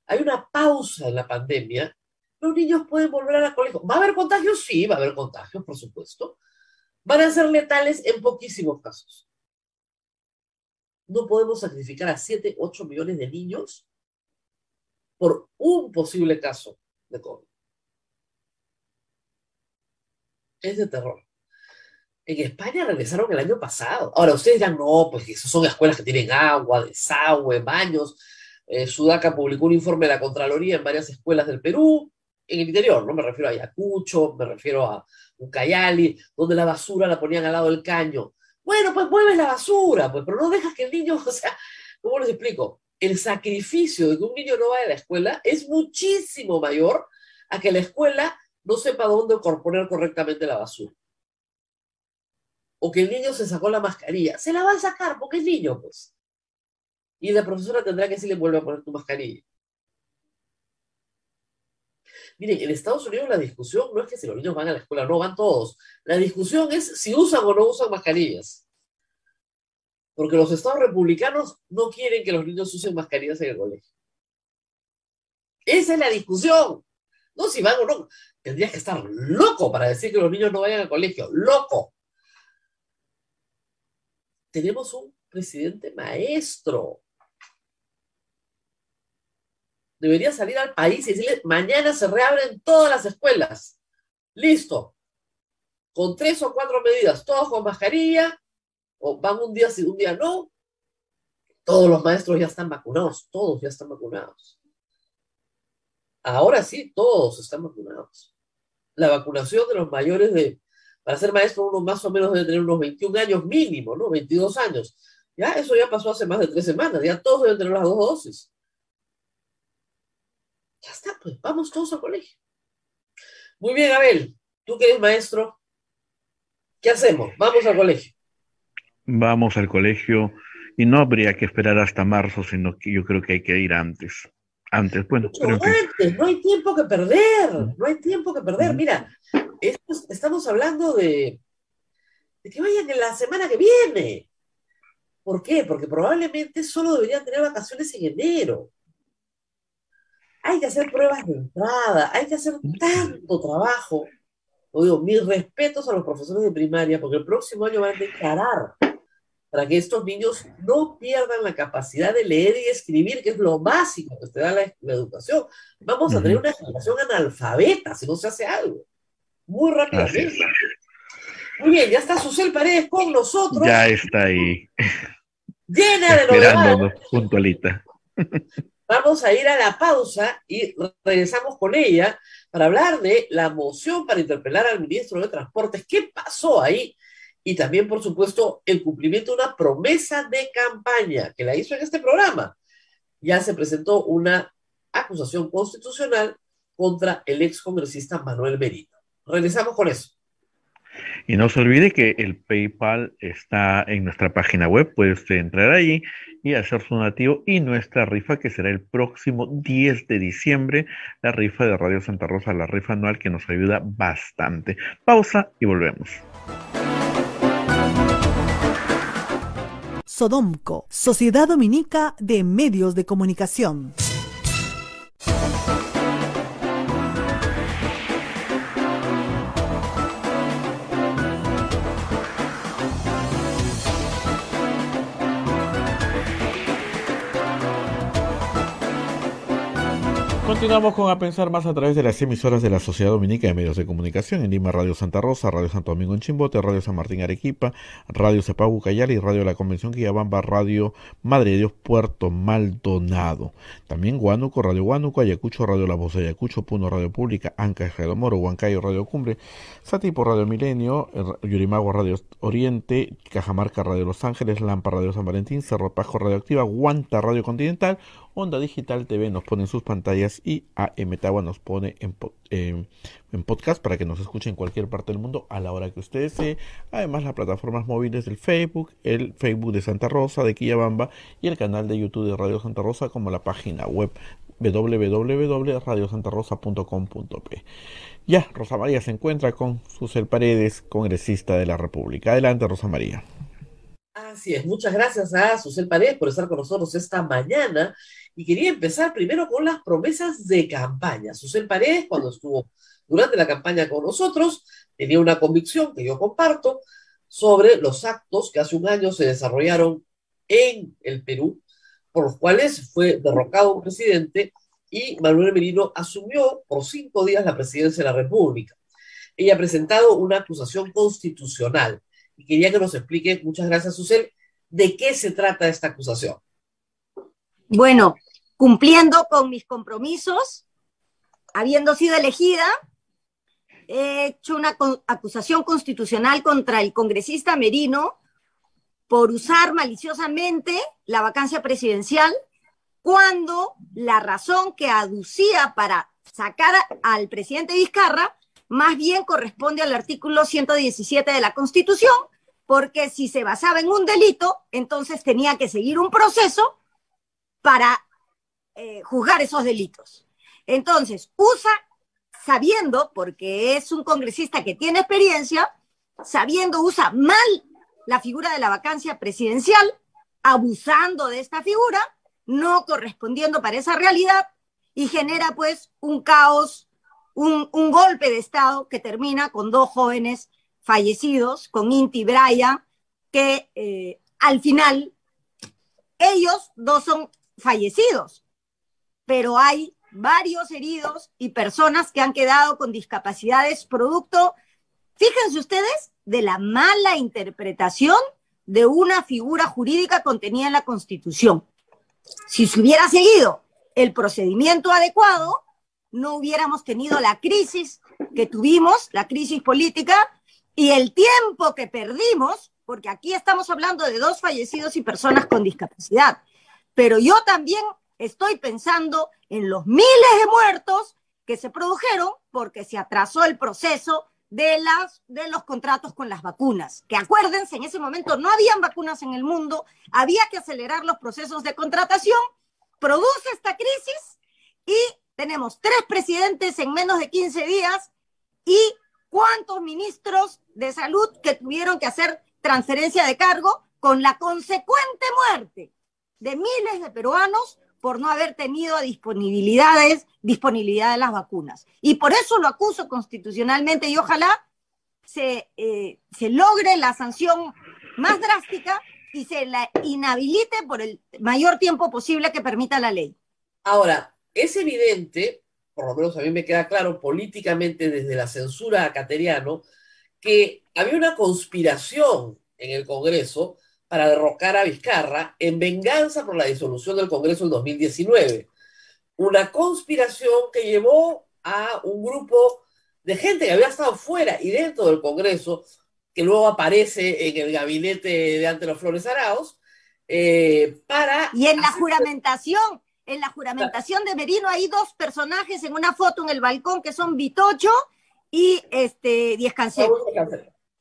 hay una pausa en la pandemia, los niños pueden volver a la colegio. ¿Va a haber contagios? Sí, va a haber contagios, por supuesto. Van a ser letales en poquísimos casos. No podemos sacrificar a 7, 8 millones de niños por un posible caso de COVID. es de terror. En España regresaron el año pasado. Ahora, ustedes dirán, no, pues esas son escuelas que tienen agua, desagüe, baños. Eh, Sudaca publicó un informe de la Contraloría en varias escuelas del Perú, en el interior, ¿no? Me refiero a Ayacucho, me refiero a Ucayali, donde la basura la ponían al lado del caño. Bueno, pues mueves la basura, pues, pero no dejas que el niño, [LAUGHS] o sea, ¿cómo les explico? El sacrificio de que un niño no vaya a la escuela es muchísimo mayor a que la escuela no sepa dónde poner correctamente la basura. O que el niño se sacó la mascarilla. Se la va a sacar porque es niño, pues. Y la profesora tendrá que decirle, vuelve a poner tu mascarilla. Miren, en Estados Unidos la discusión no es que si los niños van a la escuela, no van todos. La discusión es si usan o no usan mascarillas. Porque los estados republicanos no quieren que los niños usen mascarillas en el colegio. Esa es la discusión. No si van o no. Tendrías que estar loco para decir que los niños no vayan al colegio. Loco. Tenemos un presidente maestro. Debería salir al país y decirle, mañana se reabren todas las escuelas. Listo. Con tres o cuatro medidas, todos con mascarilla, o van un día sí, un día no. Todos los maestros ya están vacunados, todos ya están vacunados. Ahora sí, todos están vacunados la vacunación de los mayores de, para ser maestro uno más o menos debe tener unos 21 años mínimo, ¿no? 22 años. Ya, eso ya pasó hace más de tres semanas, ya todos deben tener las dos dosis. Ya está, pues vamos todos al colegio. Muy bien, Abel, tú que eres maestro, ¿qué hacemos? Vamos al colegio. Vamos al colegio y no habría que esperar hasta marzo, sino que yo creo que hay que ir antes antes. Bueno, no hay tiempo que perder, no hay tiempo que perder. Mira, estamos hablando de, de que vayan en la semana que viene. ¿Por qué? Porque probablemente solo deberían tener vacaciones en enero. Hay que hacer pruebas de entrada, hay que hacer tanto trabajo. Oigo, mis respetos a los profesores de primaria, porque el próximo año van a declarar para que estos niños no pierdan la capacidad de leer y escribir, que es lo básico que te da la, educación. Vamos a tener una generación analfabeta si no se hace algo. Muy rápidamente. Muy bien, ya está Susel Paredes con nosotros. Ya está ahí. Llena de novedades. puntualita. Vamos a ir a la pausa y regresamos con ella para hablar de la moción para interpelar al ministro de Transportes. ¿Qué pasó ahí? y también, por supuesto, el cumplimiento de una promesa de campaña que la hizo en este programa. Ya se presentó una acusación constitucional contra el ex congresista Manuel Merino. Regresamos con eso. Y no se olvide que el PayPal está en nuestra página web, puede usted entrar allí y hacer su donativo y nuestra rifa que será el próximo 10 de diciembre, la rifa de Radio Santa Rosa, la rifa anual que nos ayuda bastante. Pausa y volvemos. Sodomco, Sociedad Dominica de Medios de Comunicación. Continuamos con A Pensar Más a través de las emisoras de la Sociedad Dominica de Medios de Comunicación. En Lima, Radio Santa Rosa, Radio Santo Domingo en Chimbote, Radio San Martín Arequipa, Radio Cepagu Cayala y Radio La Convención Quillabamba, Radio Madre de Dios Puerto Maldonado. También Huánuco, Radio Huánuco, Ayacucho, Radio La Voz de Ayacucho, Puno, Radio Pública, Anca, Moro, Huancayo, Radio Cumbre, Satipo, Radio Milenio, Yurimago, Radio Oriente, Cajamarca, Radio Los Ángeles, Lampa, Radio San Valentín, Cerro Pajo, Radio Activa, Guanta, Radio Continental, Onda Digital TV nos pone en sus pantallas y AM Tagua nos pone en, en, podcast para que nos escuchen en cualquier parte del mundo a la hora que ustedes desee. Además, las plataformas móviles del Facebook, el Facebook de Santa Rosa, de Quillabamba y el canal de YouTube de Radio Santa Rosa, como la página web www.radiosantarosa.com.p. Ya, Rosa María se encuentra con Susel Paredes, congresista de la República. Adelante, Rosa María. Así es, muchas gracias a Susel Paredes por estar con nosotros esta mañana y quería empezar primero con las promesas de campaña. Susel Paredes, cuando estuvo durante la campaña con nosotros, tenía una convicción que yo comparto sobre los actos que hace un año se desarrollaron en el Perú, por los cuales fue derrocado un presidente y Manuel Merino asumió por cinco días la presidencia de la República. Ella ha presentado una acusación constitucional y quería que nos explique, muchas gracias Susel, de qué se trata esta acusación. Bueno, cumpliendo con mis compromisos, habiendo sido elegida, he hecho una acusación constitucional contra el congresista Merino por usar maliciosamente la vacancia presidencial cuando la razón que aducía para sacar al presidente Vizcarra más bien corresponde al artículo 117 de la Constitución, porque si se basaba en un delito, entonces tenía que seguir un proceso para eh, juzgar esos delitos. Entonces, usa, sabiendo, porque es un congresista que tiene experiencia, sabiendo, usa mal la figura de la vacancia presidencial, abusando de esta figura, no correspondiendo para esa realidad, y genera pues un caos, un, golpe de Estado que termina con dos jóvenes fallecidos, con Inti y Brian, que eh, al final ellos dos son fallecidos, pero hay varios heridos y personas que han quedado con discapacidades producto, fíjense ustedes, de la mala interpretación de una figura jurídica contenida en la Constitución. Si se hubiera seguido el procedimiento adecuado, no hubiéramos tenido la crisis que tuvimos, la crisis política, y el tiempo que perdimos, porque aquí estamos hablando de dos fallecidos y personas con discapacidad. Pero yo también estoy pensando en los miles de muertos que se produjeron porque se atrasó el proceso de, los contratos con las vacunas. Que acuérdense, en ese momento no habían vacunas en el mundo, había que acelerar los procesos de contratación, produce esta crisis y tenemos tres presidentes en menos de 15 días y cuántos ministros de salud que tuvieron que hacer transferencia de cargo con la consecuente muerte de miles de peruanos por no haber tenido disponibilidades, disponibilidad de las vacunas. Y por eso lo acuso constitucionalmente y ojalá se, eh, se logre la sanción más drástica y se la inhabilite por el mayor tiempo posible que permita la ley. Ahora, es evidente, por lo menos a mí me queda claro políticamente desde la censura a Cateriano, que había una conspiración en el Congreso para derrocar a Vizcarra en venganza por la disolución del Congreso en 2019. Una conspiración que llevó a un grupo de gente que había estado fuera y dentro del Congreso, que luego aparece en el gabinete de Antero Flores Arauz, eh, para... Y en la juramentación, en la juramentación de Merino hay dos personajes en una foto en el balcón que son Vitocho y este Diez Cancelo.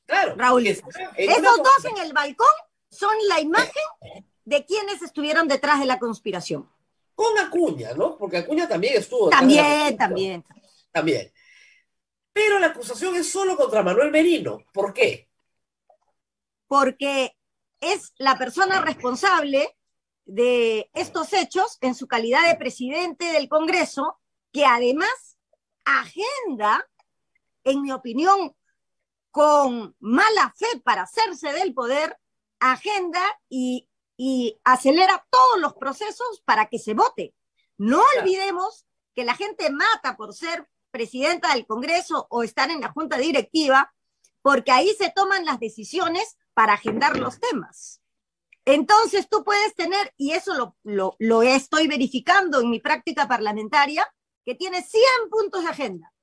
Claro. Raúl. Esos dos en el balcón son la imagen de quienes estuvieron detrás de la conspiración. Con Acuña, ¿no? Porque Acuña también estuvo. También, también. También. Pero la acusación es solo contra Manuel Merino. ¿Por qué? Porque es la persona responsable de estos hechos en su calidad de presidente del Congreso, que además agenda, en mi opinión, con mala fe para hacerse del poder, agenda y, acelera todos los procesos para que se vote. No olvidemos que la gente mata por ser presidenta del Congreso o estar en la junta directiva, porque ahí se toman las decisiones para agendar los temas. Entonces tú puedes tener, y eso lo, lo, lo estoy verificando en mi práctica parlamentaria, que tiene 100 puntos de agenda.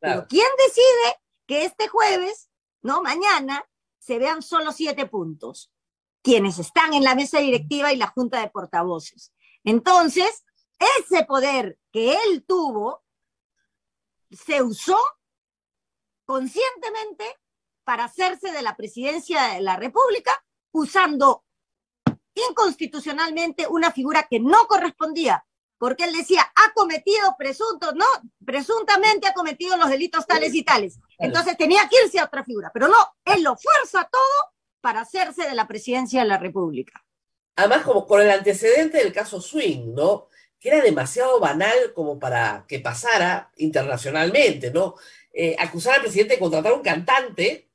Claro. Pero ¿quién decide que este jueves, no mañana, se vean solo siete puntos? Quienes están en la mesa directiva y la junta de portavoces. Entonces, ese poder que él tuvo se usó conscientemente para hacerse de la presidencia de la República, usando inconstitucionalmente una figura que no correspondía, porque él decía, ha cometido presuntos, no, presuntamente ha cometido los delitos tales y tales. Entonces tenía que irse a otra figura, pero no, él lo fuerza todo para hacerse de la presidencia de la República. Además, como con el antecedente del caso Swing, ¿no? Que era demasiado banal como para que pasara internacionalmente, ¿no? Eh, acusar al presidente de contratar a un cantante.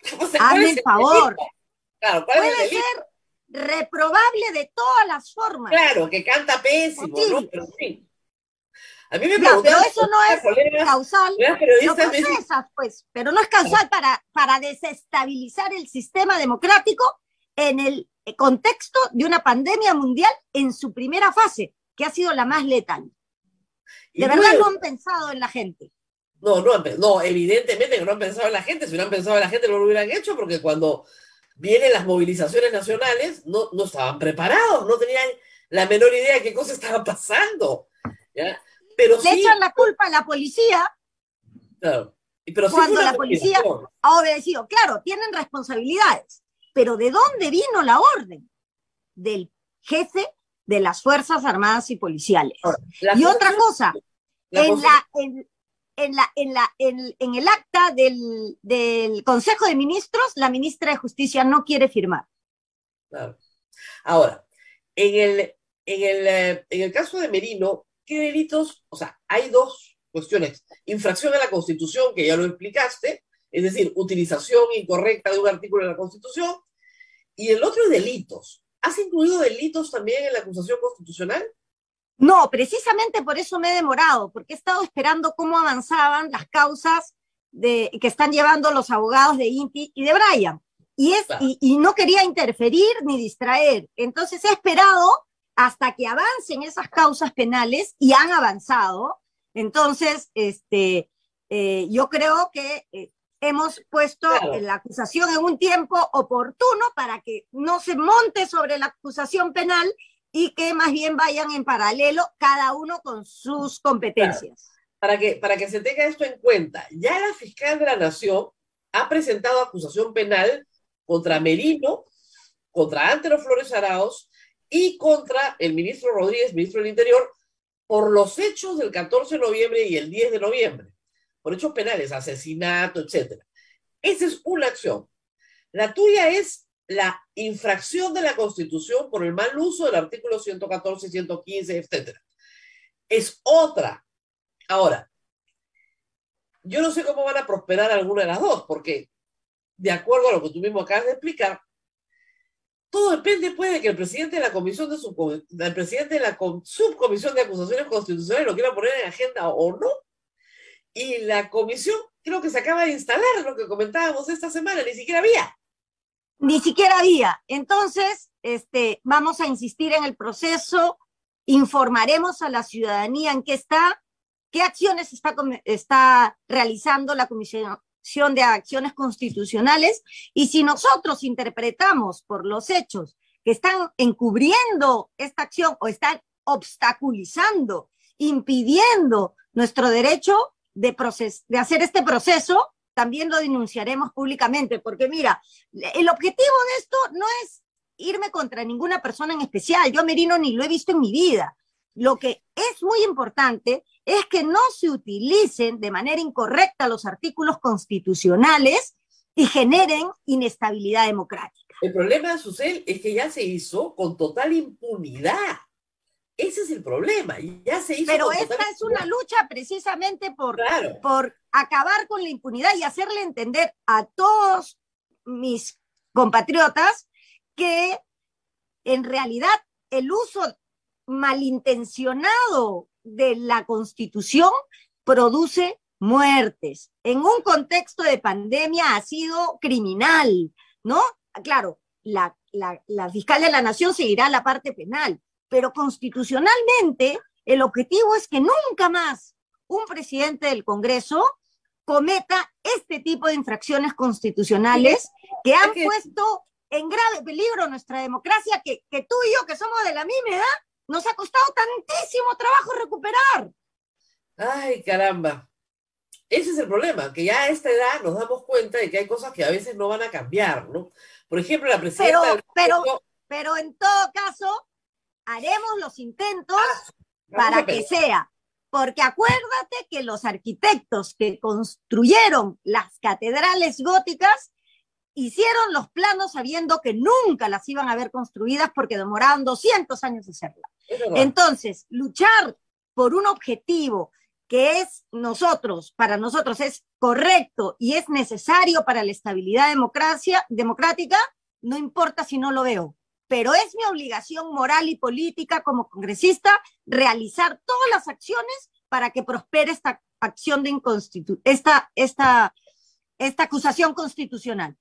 [LAUGHS] Hazme el favor. Claro, ¿cuál Puede es el ser reprobable de todas las formas. Claro, que canta pésimo, ¿no? Pero sí. A mí me no, pero eso no es causal. Lo procesas, pues, pero no es causal para, para desestabilizar el sistema democrático en el contexto de una pandemia mundial en su primera fase, que ha sido la más letal. De verdad no han pensado en la gente. No, no, no, evidentemente que no han pensado en la gente. Si hubieran pensado en la gente, no lo hubieran hecho, porque cuando vienen las movilizaciones nacionales, no, no estaban preparados, no tenían la menor idea de qué cosa estaba pasando. ¿ya? Pero Le echan la culpa a la policía. Claro. Pero cuando la policía ha obedecido. Claro, tienen responsabilidades. Pero ¿de dónde vino la orden? Del jefe de las Fuerzas Armadas y Policiales. y otra cosa, en, la, en, la, en, la, en, el acta del, del, Consejo de Ministros, la ministra de Justicia no quiere firmar. Claro. Ahora, en el, en, el, eh, en el caso de Merino, ¿qué delitos? O sea, hay dos cuestiones. Infracción a la Constitución, que ya lo explicaste, es decir, utilización incorrecta de un artículo de la Constitución, y el otro es delitos. ¿Has incluido delitos también en la acusación constitucional? No, precisamente por eso me he demorado, porque he estado esperando cómo avanzaban las causas de, que están llevando los abogados de Inti y de Brian. Y, es, y, no quería interferir ni distraer. Entonces he esperado hasta que avancen esas causas penales y han avanzado. Entonces, este, eh, yo creo que eh, hemos puesto la acusación en un tiempo oportuno para que no se monte sobre la acusación penal y que más bien vayan en paralelo, cada uno con sus competencias. Para, que, para que se tenga esto en cuenta, ya la fiscal de la Nación ha presentado acusación penal contra Merino, contra Antero Flores Araos y contra el ministro Rodríguez, ministro del Interior, por los hechos del 14 de noviembre y el 10 de noviembre, por hechos penales, asesinato, etc. Esa es una acción. La tuya es la infracción de la Constitución por el mal uso del artículo 114, 115, etc. Es otra. Ahora, yo no sé cómo van a prosperar alguna de las dos, porque de acuerdo a lo que tú mismo acabas de explicar, todo depende pues de que el presidente de la comisión de el presidente de la subcomisión de acusaciones constitucionales lo quiera poner en agenda o no. Y la comisión creo que se acaba de instalar, lo que comentábamos esta semana, ni siquiera había. Ni siquiera había. Entonces, este, vamos a insistir en el proceso, informaremos a la ciudadanía en qué está, qué acciones está, está realizando la Comisión de Acciones Constitucionales y si nosotros interpretamos por los hechos que están encubriendo esta acción o están obstaculizando, impidiendo nuestro derecho de, de hacer este proceso, también lo denunciaremos públicamente, porque mira, el objetivo de esto no es irme contra ninguna persona en especial, yo a Merino ni lo he visto en mi vida. Lo que es muy importante es que no se utilicen de manera incorrecta los artículos constitucionales y generen inestabilidad democrática. El problema, Susel, es que ya se hizo con total impunidad. Ese es el problema. Ya se hizo Pero esta es una lucha precisamente por, por acabar con la impunidad y hacerle entender a todos mis compatriotas que en realidad el uso malintencionado de la Constitución produce muertes. En un contexto de pandemia ha sido criminal, ¿no? Claro, la, la, fiscal de la nación seguirá la parte penal, pero constitucionalmente el objetivo es que nunca más un presidente del Congreso cometa este tipo de infracciones constitucionales que han puesto en grave peligro nuestra democracia, que, que tú y yo, que somos de la misma edad, nos ha costado tantísimo trabajo recuperar. Ay, caramba. Ese es el problema, que ya a esta edad nos damos cuenta de que hay cosas que a veces no van a cambiar, ¿no? Por ejemplo, la presidenta... Pero, pero, pero en todo caso, haremos los intentos ah, para que sea. Porque acuérdate que los arquitectos que construyeron las catedrales góticas hicieron los planos sabiendo que nunca las iban a ver construidas porque demoraban 200 años hacerlas. Entonces, luchar por un objetivo que es nosotros, para nosotros es correcto y es necesario para la estabilidad democracia, democrática, no importa si no lo veo. Pero es mi obligación moral y política como congresista realizar todas las acciones para que prospere esta acción de inconstitu esta, esta, esta acusación constitucional.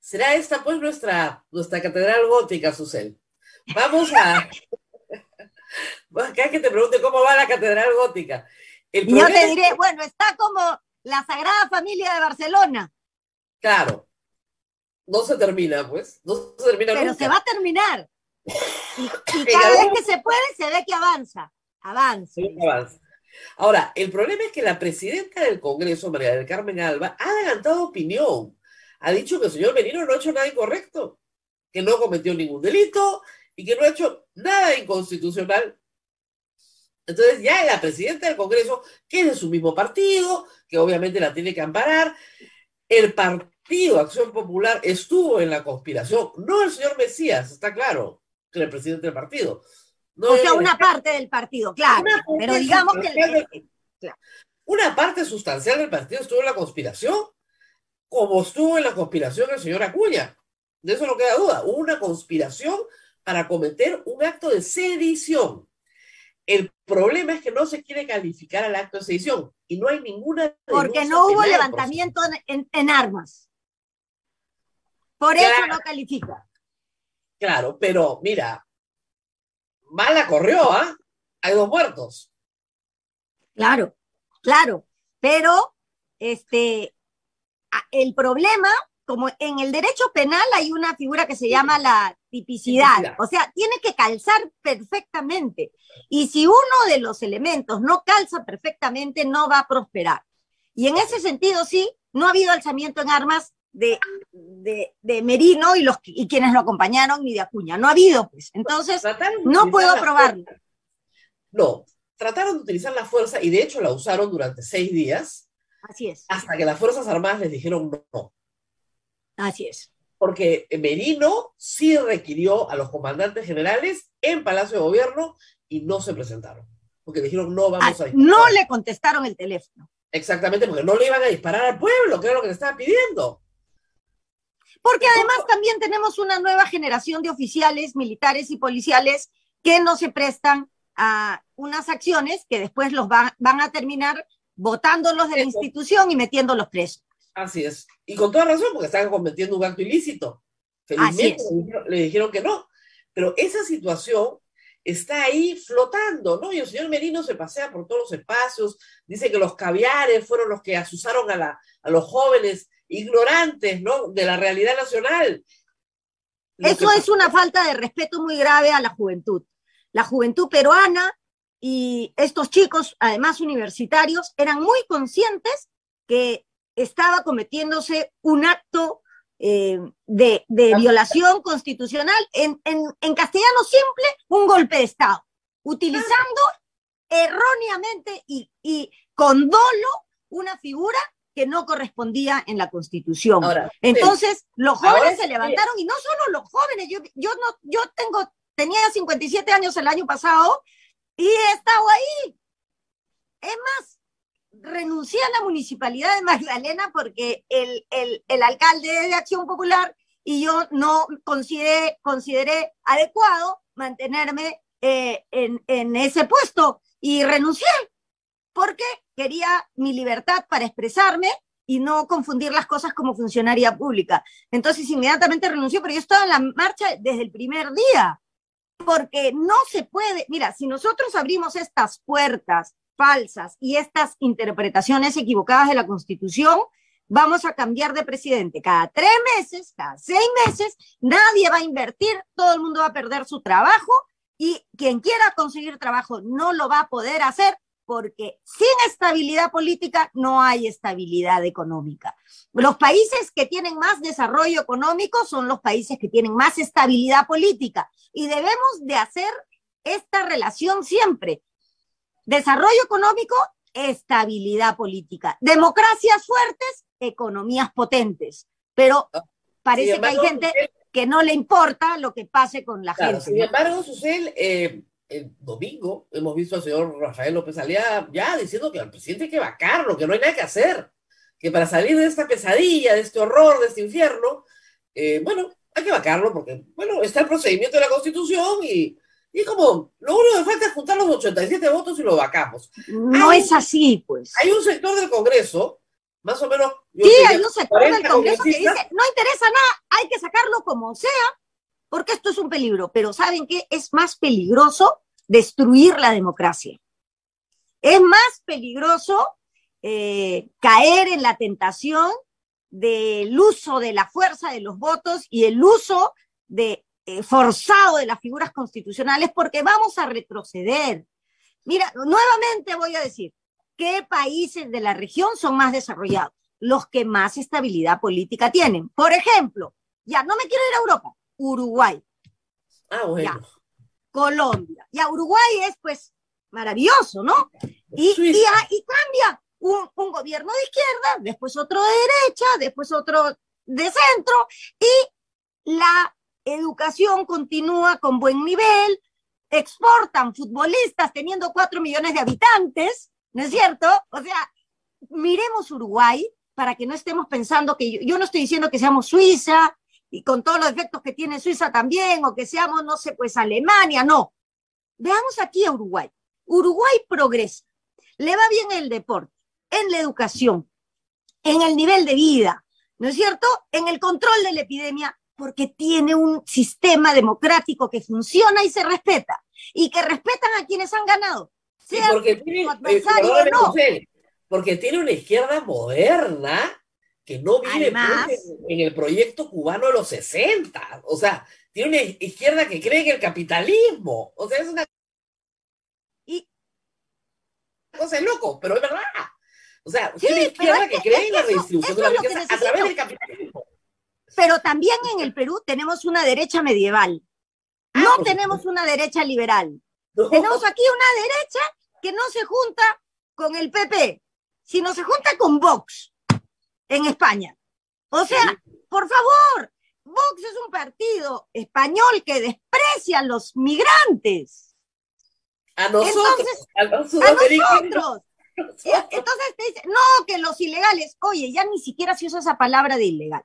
Será esta pues nuestra, nuestra catedral gótica, Susel. Vamos a, [LAUGHS] cada que te pregunte cómo va la catedral gótica. yo te diré, bueno, está como la Sagrada Familia de Barcelona. Claro. No se termina, pues. No se termina Pero se va a terminar. Y, [LAUGHS] cada vez que se puede, se ve que avanza. Avanza. avanza. Ahora, el problema es que la presidenta del Congreso, María del Carmen Alba, ha adelantado opinión. Ha dicho que el señor Benino no ha hecho nada incorrecto, que no cometió ningún delito, y que no ha hecho nada inconstitucional. Entonces ya la presidenta del Congreso, que es de su mismo partido, que obviamente la tiene que amparar, el partido Acción Popular estuvo en la conspiración, no el señor Mesías, está claro, que el presidente del partido. No o sea, una parte del partido, claro, pero digamos que... Una parte sustancial del partido estuvo en la conspiración, como estuvo en la conspiración el señor Acuña. De eso no queda duda. Hubo una conspiración para cometer un acto de sedición. El problema es que no se quiere calificar al acto de sedición y no hay ninguna. Porque no hubo levantamiento en, armas. Por eso no califica. Claro, pero mira, mala corrió, ¿ah? Hay dos muertos. Claro, claro, pero este, el problema como en el derecho penal hay una figura que se llama la tipicidad, o sea, tiene que calzar perfectamente. Y si uno de los elementos no calza perfectamente, no va a prosperar. Y en ese sentido, sí, no ha habido alzamiento en armas de, de, Merino y, los, y quienes lo acompañaron, ni de Acuña. No ha habido, pues. Entonces, no puedo probarlo. No, trataron de utilizar la fuerza y de hecho la usaron durante seis días. Así es. Hasta que las Fuerzas Armadas les dijeron no. Así es. Porque Merino sí requirió a los comandantes generales en Palacio de Gobierno y no se presentaron. Porque dijeron, no vamos a disparar. No le contestaron el teléfono. Exactamente, porque no le iban a disparar al pueblo, que era lo que le estaba pidiendo. Porque además también tenemos una nueva generación de oficiales militares y policiales que no se prestan a unas acciones que después los van a terminar votándolos de la institución y metiéndolos presos. Así es. Y con toda razón, porque estaban cometiendo un acto ilícito. Felizmente le dijeron, que no. Pero esa situación está ahí flotando, ¿no? Y el señor Merino se pasea por todos los espacios, dice que los caviares fueron los que asusaron a, la, a los jóvenes ignorantes, ¿no? De la realidad nacional. Eso es una falta de respeto muy grave a la juventud. La juventud peruana y estos chicos, además universitarios, eran muy conscientes que estaba cometiéndose un acto eh, de, violación constitucional, en, castellano simple, un golpe de Estado, utilizando erróneamente y, con dolo una figura que no correspondía en la Constitución. Entonces, los jóvenes se levantaron y no solo los jóvenes, yo, yo, no, yo tengo, tenía 57 años el año pasado y he estado ahí. Es más, renuncié a la municipalidad de Magdalena porque el, el, alcalde de Acción Popular y yo no consideré, consideré adecuado mantenerme eh, en, en, ese puesto. y renuncié porque quería mi libertad para expresarme y no confundir las cosas como funcionaria pública. Entonces inmediatamente renunció, pero yo estaba en la marcha desde el primer día, porque no se puede, mira, si nosotros abrimos estas puertas falsas y estas interpretaciones equivocadas de la Constitución, vamos a cambiar de presidente cada tres meses, cada seis meses, nadie va a invertir, todo el mundo va a perder su trabajo y quien quiera conseguir trabajo no lo va a poder hacer porque sin estabilidad política no hay estabilidad económica. Los países que tienen más desarrollo económico son los países que tienen más estabilidad política y debemos de hacer esta relación siempre. Desarrollo económico, estabilidad política. Democracias fuertes, economías potentes. Pero ah, parece que hay gente que no le importa lo que pase con la gente. Sin embargo, Susel, eh, el domingo hemos visto al señor Rafael López Aliaga ya diciendo que al presidente hay que vacarlo, que no hay nada que hacer, que para salir de esta pesadilla, de este horror, de este infierno, eh, bueno, hay que vacarlo porque, bueno, está el procedimiento de la Constitución y, y como lo único que falta es juntar los 87 votos y lo vacamos. No es así, pues. Hay un sector del Congreso, más o menos. Sí, hay un sector del Congreso que dice, no interesa nada, hay que sacarlo como sea, porque esto es un peligro. Pero ¿saben qué? Es más peligroso destruir la democracia. Es más peligroso eh, caer en la tentación del uso de la fuerza de los votos y el uso de, eh, forzado de las figuras constitucionales porque vamos a retroceder. Mira, nuevamente voy a decir, ¿qué países de la región son más desarrollados? Los que más estabilidad política tienen. Por ejemplo, ya no me quiero ir a Europa, Uruguay. Ah, bueno. Colombia. Y a Uruguay es pues maravilloso, ¿no? Y, y, cambia un, un, gobierno de izquierda, después otro de derecha, después otro de centro, y la educación continúa con buen nivel, exportan futbolistas teniendo cuatro millones de habitantes, ¿no es cierto? O sea, miremos Uruguay para que no estemos pensando que yo, yo no estoy diciendo que seamos Suiza, y con todos los efectos que tiene Suiza también, o que seamos, no sé, pues Alemania, no. Veamos aquí a Uruguay. Uruguay progresa, le va bien el deporte, en la educación, en el nivel de vida, ¿no es cierto? En el control de la epidemia, porque tiene un sistema democrático que funciona y se respeta, y que respetan a quienes han ganado, sea porque tiene, adversario o no. Porque tiene una izquierda moderna que no vive en, el proyecto cubano de los 60. O sea, tiene una izquierda que cree en el capitalismo. O sea, es una y... cosa es loco, pero es verdad. O sea, tiene una izquierda que, cree en la redistribución de la riqueza a través del capitalismo. Pero también en el Perú tenemos una derecha medieval. Ah, no tenemos una derecha liberal. Tenemos aquí una derecha que no se junta con el PP, sino se junta con Vox en España. O sea, por favor, Vox es un partido español que desprecia a los migrantes. A nosotros. a, nosotros. Entonces te dice, no, que los ilegales, oye, ya ni siquiera se usa esa palabra de ilegal.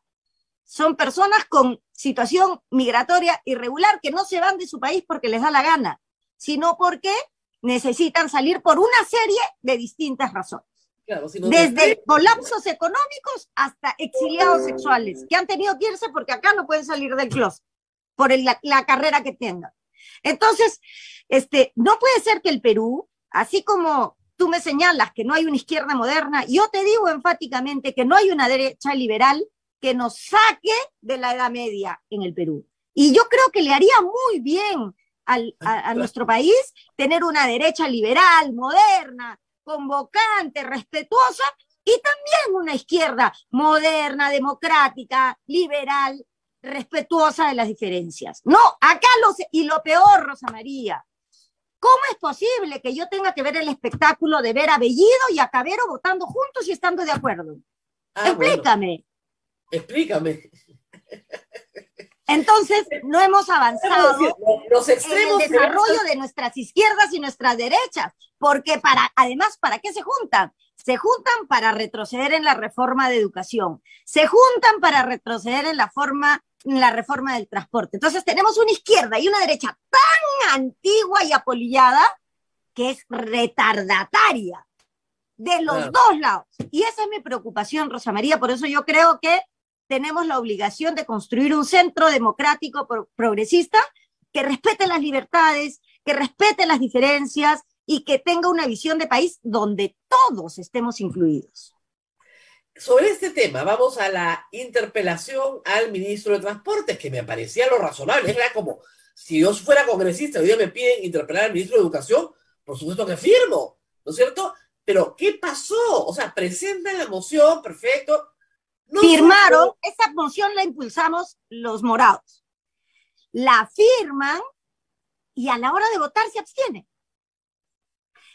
Son personas con situación migratoria irregular que no se van de su país porque les da la gana, sino porque necesitan salir por una serie de distintas razones. Desde colapsos económicos hasta exiliados sexuales, que han tenido que irse porque acá no pueden salir del closet por la, carrera que tengan. Entonces, este, no puede ser que el Perú, así como tú me señalas que no hay una izquierda moderna, yo te digo enfáticamente que no hay una derecha liberal que nos saque de la Edad Media en el Perú. Y yo creo que le haría muy bien a nuestro país tener una derecha liberal, moderna, convocante, respetuosa, y también una izquierda moderna, democrática, liberal, respetuosa de las diferencias. No, acá los, y lo peor, Rosa María, ¿cómo es posible que yo tenga que ver el espectáculo de ver a Bellido y a Cabero votando juntos y estando de acuerdo? Ah, Explícame. Explícame. Entonces, no hemos avanzado los extremos en el desarrollo de nuestras izquierdas y nuestras derechas, porque para, además, ¿para qué se juntan? Se juntan para retroceder en la reforma de educación, se juntan para retroceder en la forma en la reforma del transporte. Entonces tenemos una izquierda y una derecha tan antigua y apolillada que es retardataria de los dos lados. Y esa es mi preocupación, Rosa María, por eso yo creo que tenemos la obligación de construir un centro democrático progresista que respete las libertades, que respete las diferencias y que tenga una visión de país donde todos estemos incluidos. Sobre este tema, vamos a la interpelación al ministro de Transportes, que me parecía lo razonable. Era como, si yo fuera congresista, hoy me piden interpelar al ministro de Educación, por supuesto que firmo, ¿no es cierto? Pero, ¿qué pasó? O sea, presentan la moción, perfecto. Firmaron, esa moción la impulsamos los morados. La firman y a la hora de votar se abstiene.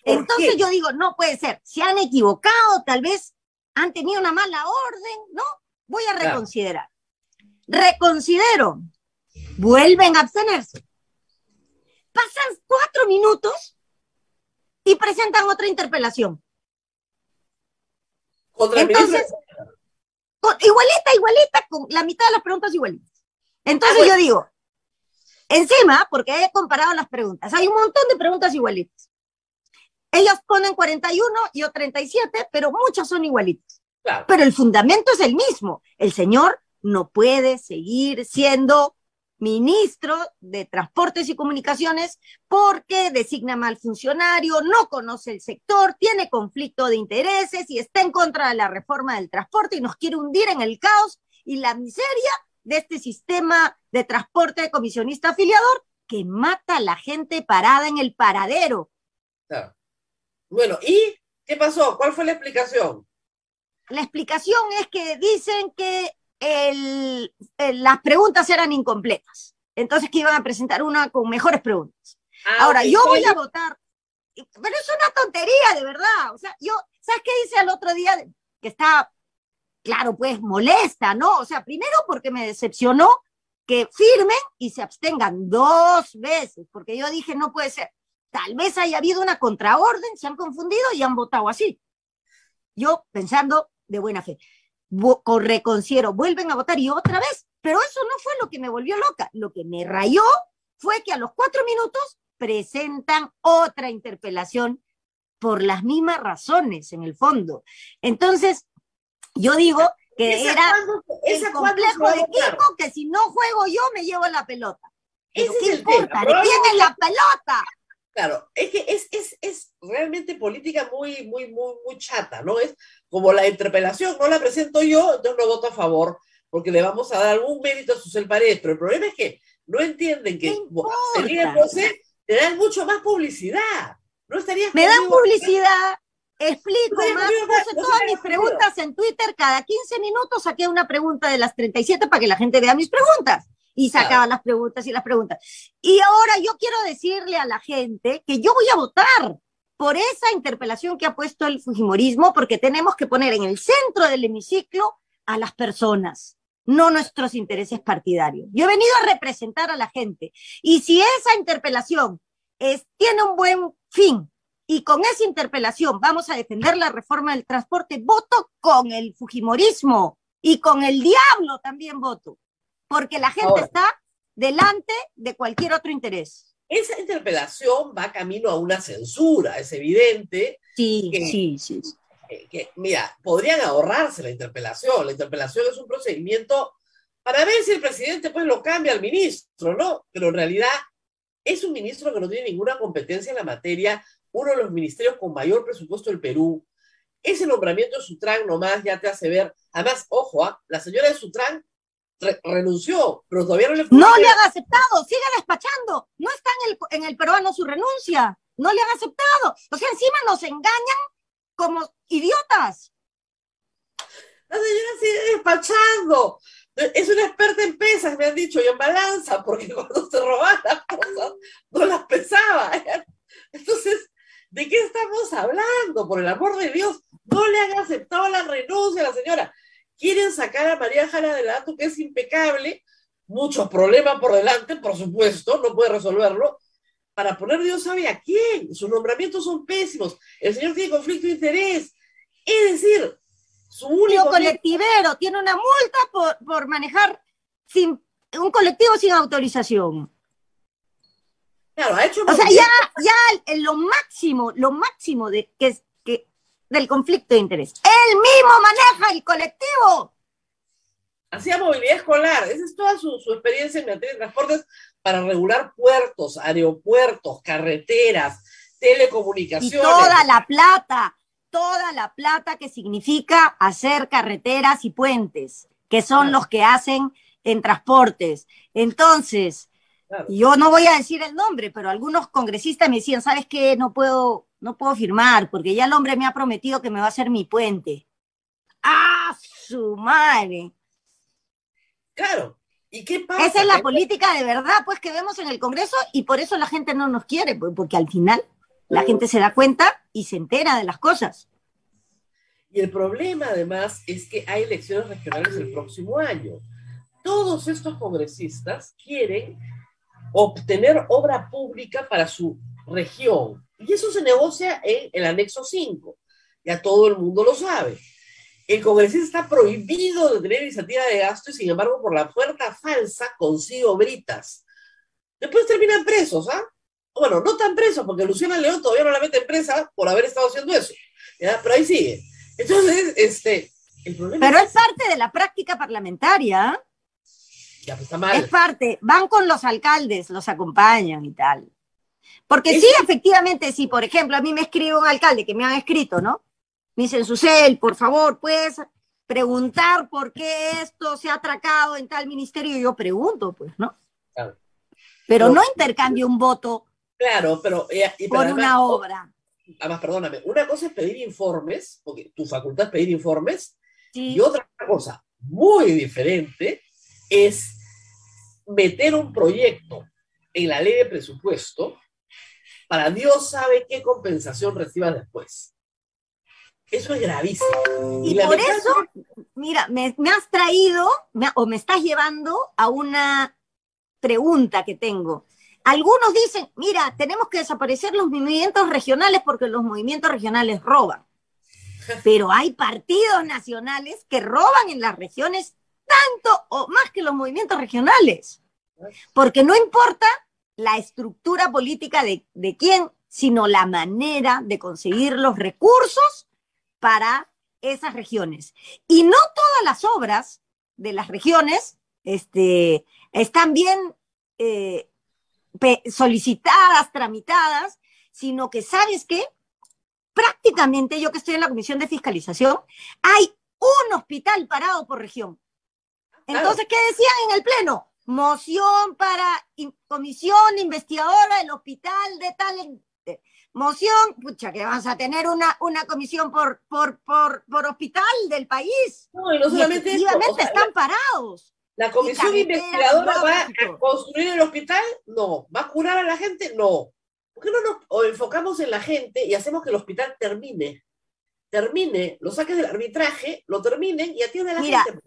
Entonces yo digo, no puede ser, se han equivocado, tal vez han tenido una mala orden, ¿no? Voy a reconsiderar. Reconsidero. Vuelven a abstenerse. Pasan cuatro minutos y presentan otra interpelación. Entonces, igualita, igualita, con la mitad de las preguntas igualitas. Entonces ah, yo digo, encima, porque he comparado las preguntas, hay un montón de preguntas igualitas. Ellos ponen 41, yo 37, pero muchas son igualitas. Pero el fundamento es el mismo. El señor no puede seguir siendo ministro de Transportes y Comunicaciones porque designa mal funcionario, no conoce el sector, tiene conflicto de intereses y está en contra de la reforma del transporte y nos quiere hundir en el caos y la miseria de este sistema de transporte de comisionista afiliador que mata a la gente parada en el paradero. Bueno, ¿y qué pasó? ¿Cuál fue la explicación? La explicación es que dicen que las preguntas eran incompletas. Entonces que iban a presentar una con mejores preguntas. Ah, Ahora, yo voy a votar, pero es una tontería, de verdad. O sea, yo, ¿sabes qué dice el otro día? Que está, claro, pues molesta, ¿no? O sea, primero porque me decepcionó que firmen y se abstengan dos veces, porque yo dije, no puede ser. Tal vez haya habido una contraorden, se han confundido y han votado así. Yo pensando de buena fe reconsidero, vuelven a votar y otra vez. Pero eso no fue lo que me volvió loca. Lo que me rayó fue que a los cuatro minutos presentan otra interpelación por las mismas razones, en el fondo. Entonces, yo digo que era el complejo de equipo que si no juego yo me llevo la pelota. ¿Qué importa? ¿Quién la pelota? Claro, es que es, es, es, realmente política muy, muy, muy, muy chata, ¿no? Es como la interpelación, no la presento yo, entonces no voto a favor, porque le vamos a dar algún mérito a Susel Paredes, pero el problema es que no entienden que sería José, te dan mucho más publicidad. No estaría Me dan publicidad, explico más, puse todas mis preguntas en Twitter, cada 15 minutos saqué una pregunta de las 37 para que la gente vea mis preguntas. Y sacaba las preguntas y las preguntas. Y ahora yo quiero decirle a la gente que yo voy a votar por esa interpelación que ha puesto el Fujimorismo, porque tenemos que poner en el centro del hemiciclo a las personas, no nuestros intereses partidarios. Yo he venido a representar a la gente. Y si esa interpelación es, tiene un buen fin y con esa interpelación vamos a defender la reforma del transporte, voto con el Fujimorismo y con el diablo también voto porque la gente está delante de cualquier otro interés. Esa interpelación va camino a una censura, es evidente. Sí, sí, sí. Que, mira, podrían ahorrarse la interpelación. La interpelación es un procedimiento para ver si el presidente pues lo cambia al ministro, ¿no? Pero en realidad es un ministro que no tiene ninguna competencia en la materia, uno de los ministerios con mayor presupuesto del Perú. Ese nombramiento de Sutran nomás ya te hace ver, además, ojo, ¿ah? la señora de Sutran renunció, pero todavía no le... No le han aceptado, sigue despachando. No está en el, en el peruano su renuncia. No le han aceptado. O sea, encima nos engañan como idiotas. La señora sigue despachando. Es una experta en pesas, me han dicho, y en balanza, porque [LAUGHS] cuando se robaban las cosas no las pesaba. [LAUGHS] Entonces, ¿de qué estamos hablando? Por el amor de Dios, no le han aceptado la renuncia a la señora quieren sacar a María Jara del Ato, que es impecable, muchos problemas por delante, por supuesto, no puede resolverlo, para poner Dios sabe a quién. Sus nombramientos son pésimos. El señor tiene conflicto de interés. Es decir, su único... colectivero tiene una multa por, por manejar sin, un colectivo sin autorización. Claro, ha hecho O sea, ya, ya lo máximo, lo máximo de que del conflicto de interés. Él mismo maneja el colectivo. Hacía movilidad escolar. Esa es toda su, su experiencia en materia de transportes para regular puertos, aeropuertos, carreteras, telecomunicaciones. Y toda la plata, toda la plata que significa hacer carreteras y puentes, que son Claro. los que hacen en transportes. Entonces, Claro. yo no voy a decir el nombre, pero algunos congresistas me decían, ¿sabes qué? No puedo, no puedo firmar, porque ya el hombre me ha prometido que me va a hacer mi puente. ¡Ah, su madre! Claro. ¿Y qué pasa? Esa es la política de verdad, pues, que vemos en el Congreso y por eso la gente no nos quiere, pues, porque al final la gente se da cuenta y se entera de las cosas. Y el problema, además, es que hay elecciones regionales el próximo año. Todos estos congresistas quieren obtener obra pública para su región. Y eso se negocia en el anexo 5. Ya todo el mundo lo sabe. El congresista está prohibido de tener iniciativa de gasto y, sin embargo, por la puerta falsa consigue obritas. Después terminan presos, ¿ah? Bueno, no tan presos, porque Luciana León todavía no la mete en presa por haber estado haciendo eso. ¿ya? Pero ahí sigue. Entonces, este, el problema Pero es, es parte de la práctica parlamentaria, ¿eh? ya pues, está es mal. parte. Van con los alcaldes, los acompañan y tal. Porque sí, efectivamente, si por ejemplo a mí me escribe un alcalde que me han escrito, ¿no? Me dicen, Susel, por favor, puedes preguntar por qué esto se ha atracado en tal ministerio. Y yo pregunto, pues, ¿no? Claro. Pero No. no intercambio un voto Claro, pero, eh, y- por además, una obra. además, perdóname, una cosa es pedir informes, porque tu facultad es pedir informes, Sí. y otra cosa muy diferente es meter un proyecto en la ley de presupuesto para Dios sabe qué compensación recibas después. Eso es gravísimo. Y por eso, mira, me, me has traído me- o me estás llevando a una pregunta que tengo. Algunos dicen, mira, tenemos que desaparecer los movimientos regionales porque los movimientos regionales roban. Pero hay partidos nacionales que roban en las regiones tanto o más que los movimientos regionales. Porque no importa la estructura política de, de quién, sino la manera de conseguir los recursos para esas regiones. Y no todas las obras de las regiones este, están bien eh, solicitadas, tramitadas, sino que, ¿sabes qué? Prácticamente, yo que estoy en la Comisión de Fiscalización, hay un hospital parado por región. Entonces, ¿qué decían en el Pleno? Moción para comisión investigadora del hospital de tal. Moción, pucha, que vas a tener una, una comisión por, por, por, por hospital del país. No, y no Y solamente eso, efectivamente o sea, están parados. La comisión investigadora va y a construir el hospital, no. ¿Va a curar a la gente? No. ¿Por qué no nos enfocamos en la gente y hacemos que el hospital termine? Termine, lo saques del arbitraje, lo terminen y atiende a la Mira, gente.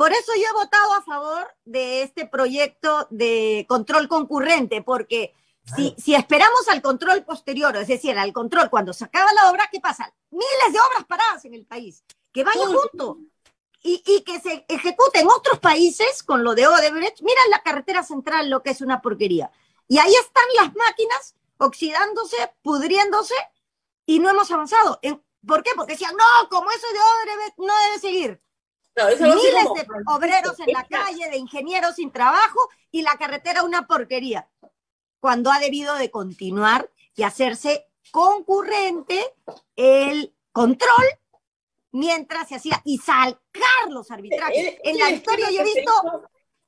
Por eso yo he votado a favor de este proyecto de control concurrente, porque si, si esperamos al control posterior, es decir, al control cuando se acaba la obra, ¿qué pasa? Miles de obras paradas en el país, que vayan Todo. juntos y, y que se ejecuten otros países con lo de Odebrecht. Mira la carretera central, lo que es una porquería. Y ahí están las máquinas oxidándose, pudriéndose, y no hemos avanzado. ¿Por qué? Porque decían, no, como eso de Odebrecht no debe seguir No, miles como- de obreros en la calle, de ingenieros sin trabajo y la carretera una porquería, cuando ha debido de continuar y hacerse concurrente el control mientras se hacía y sacar los arbitrajes. Eh, En la eh, historia yo he que visto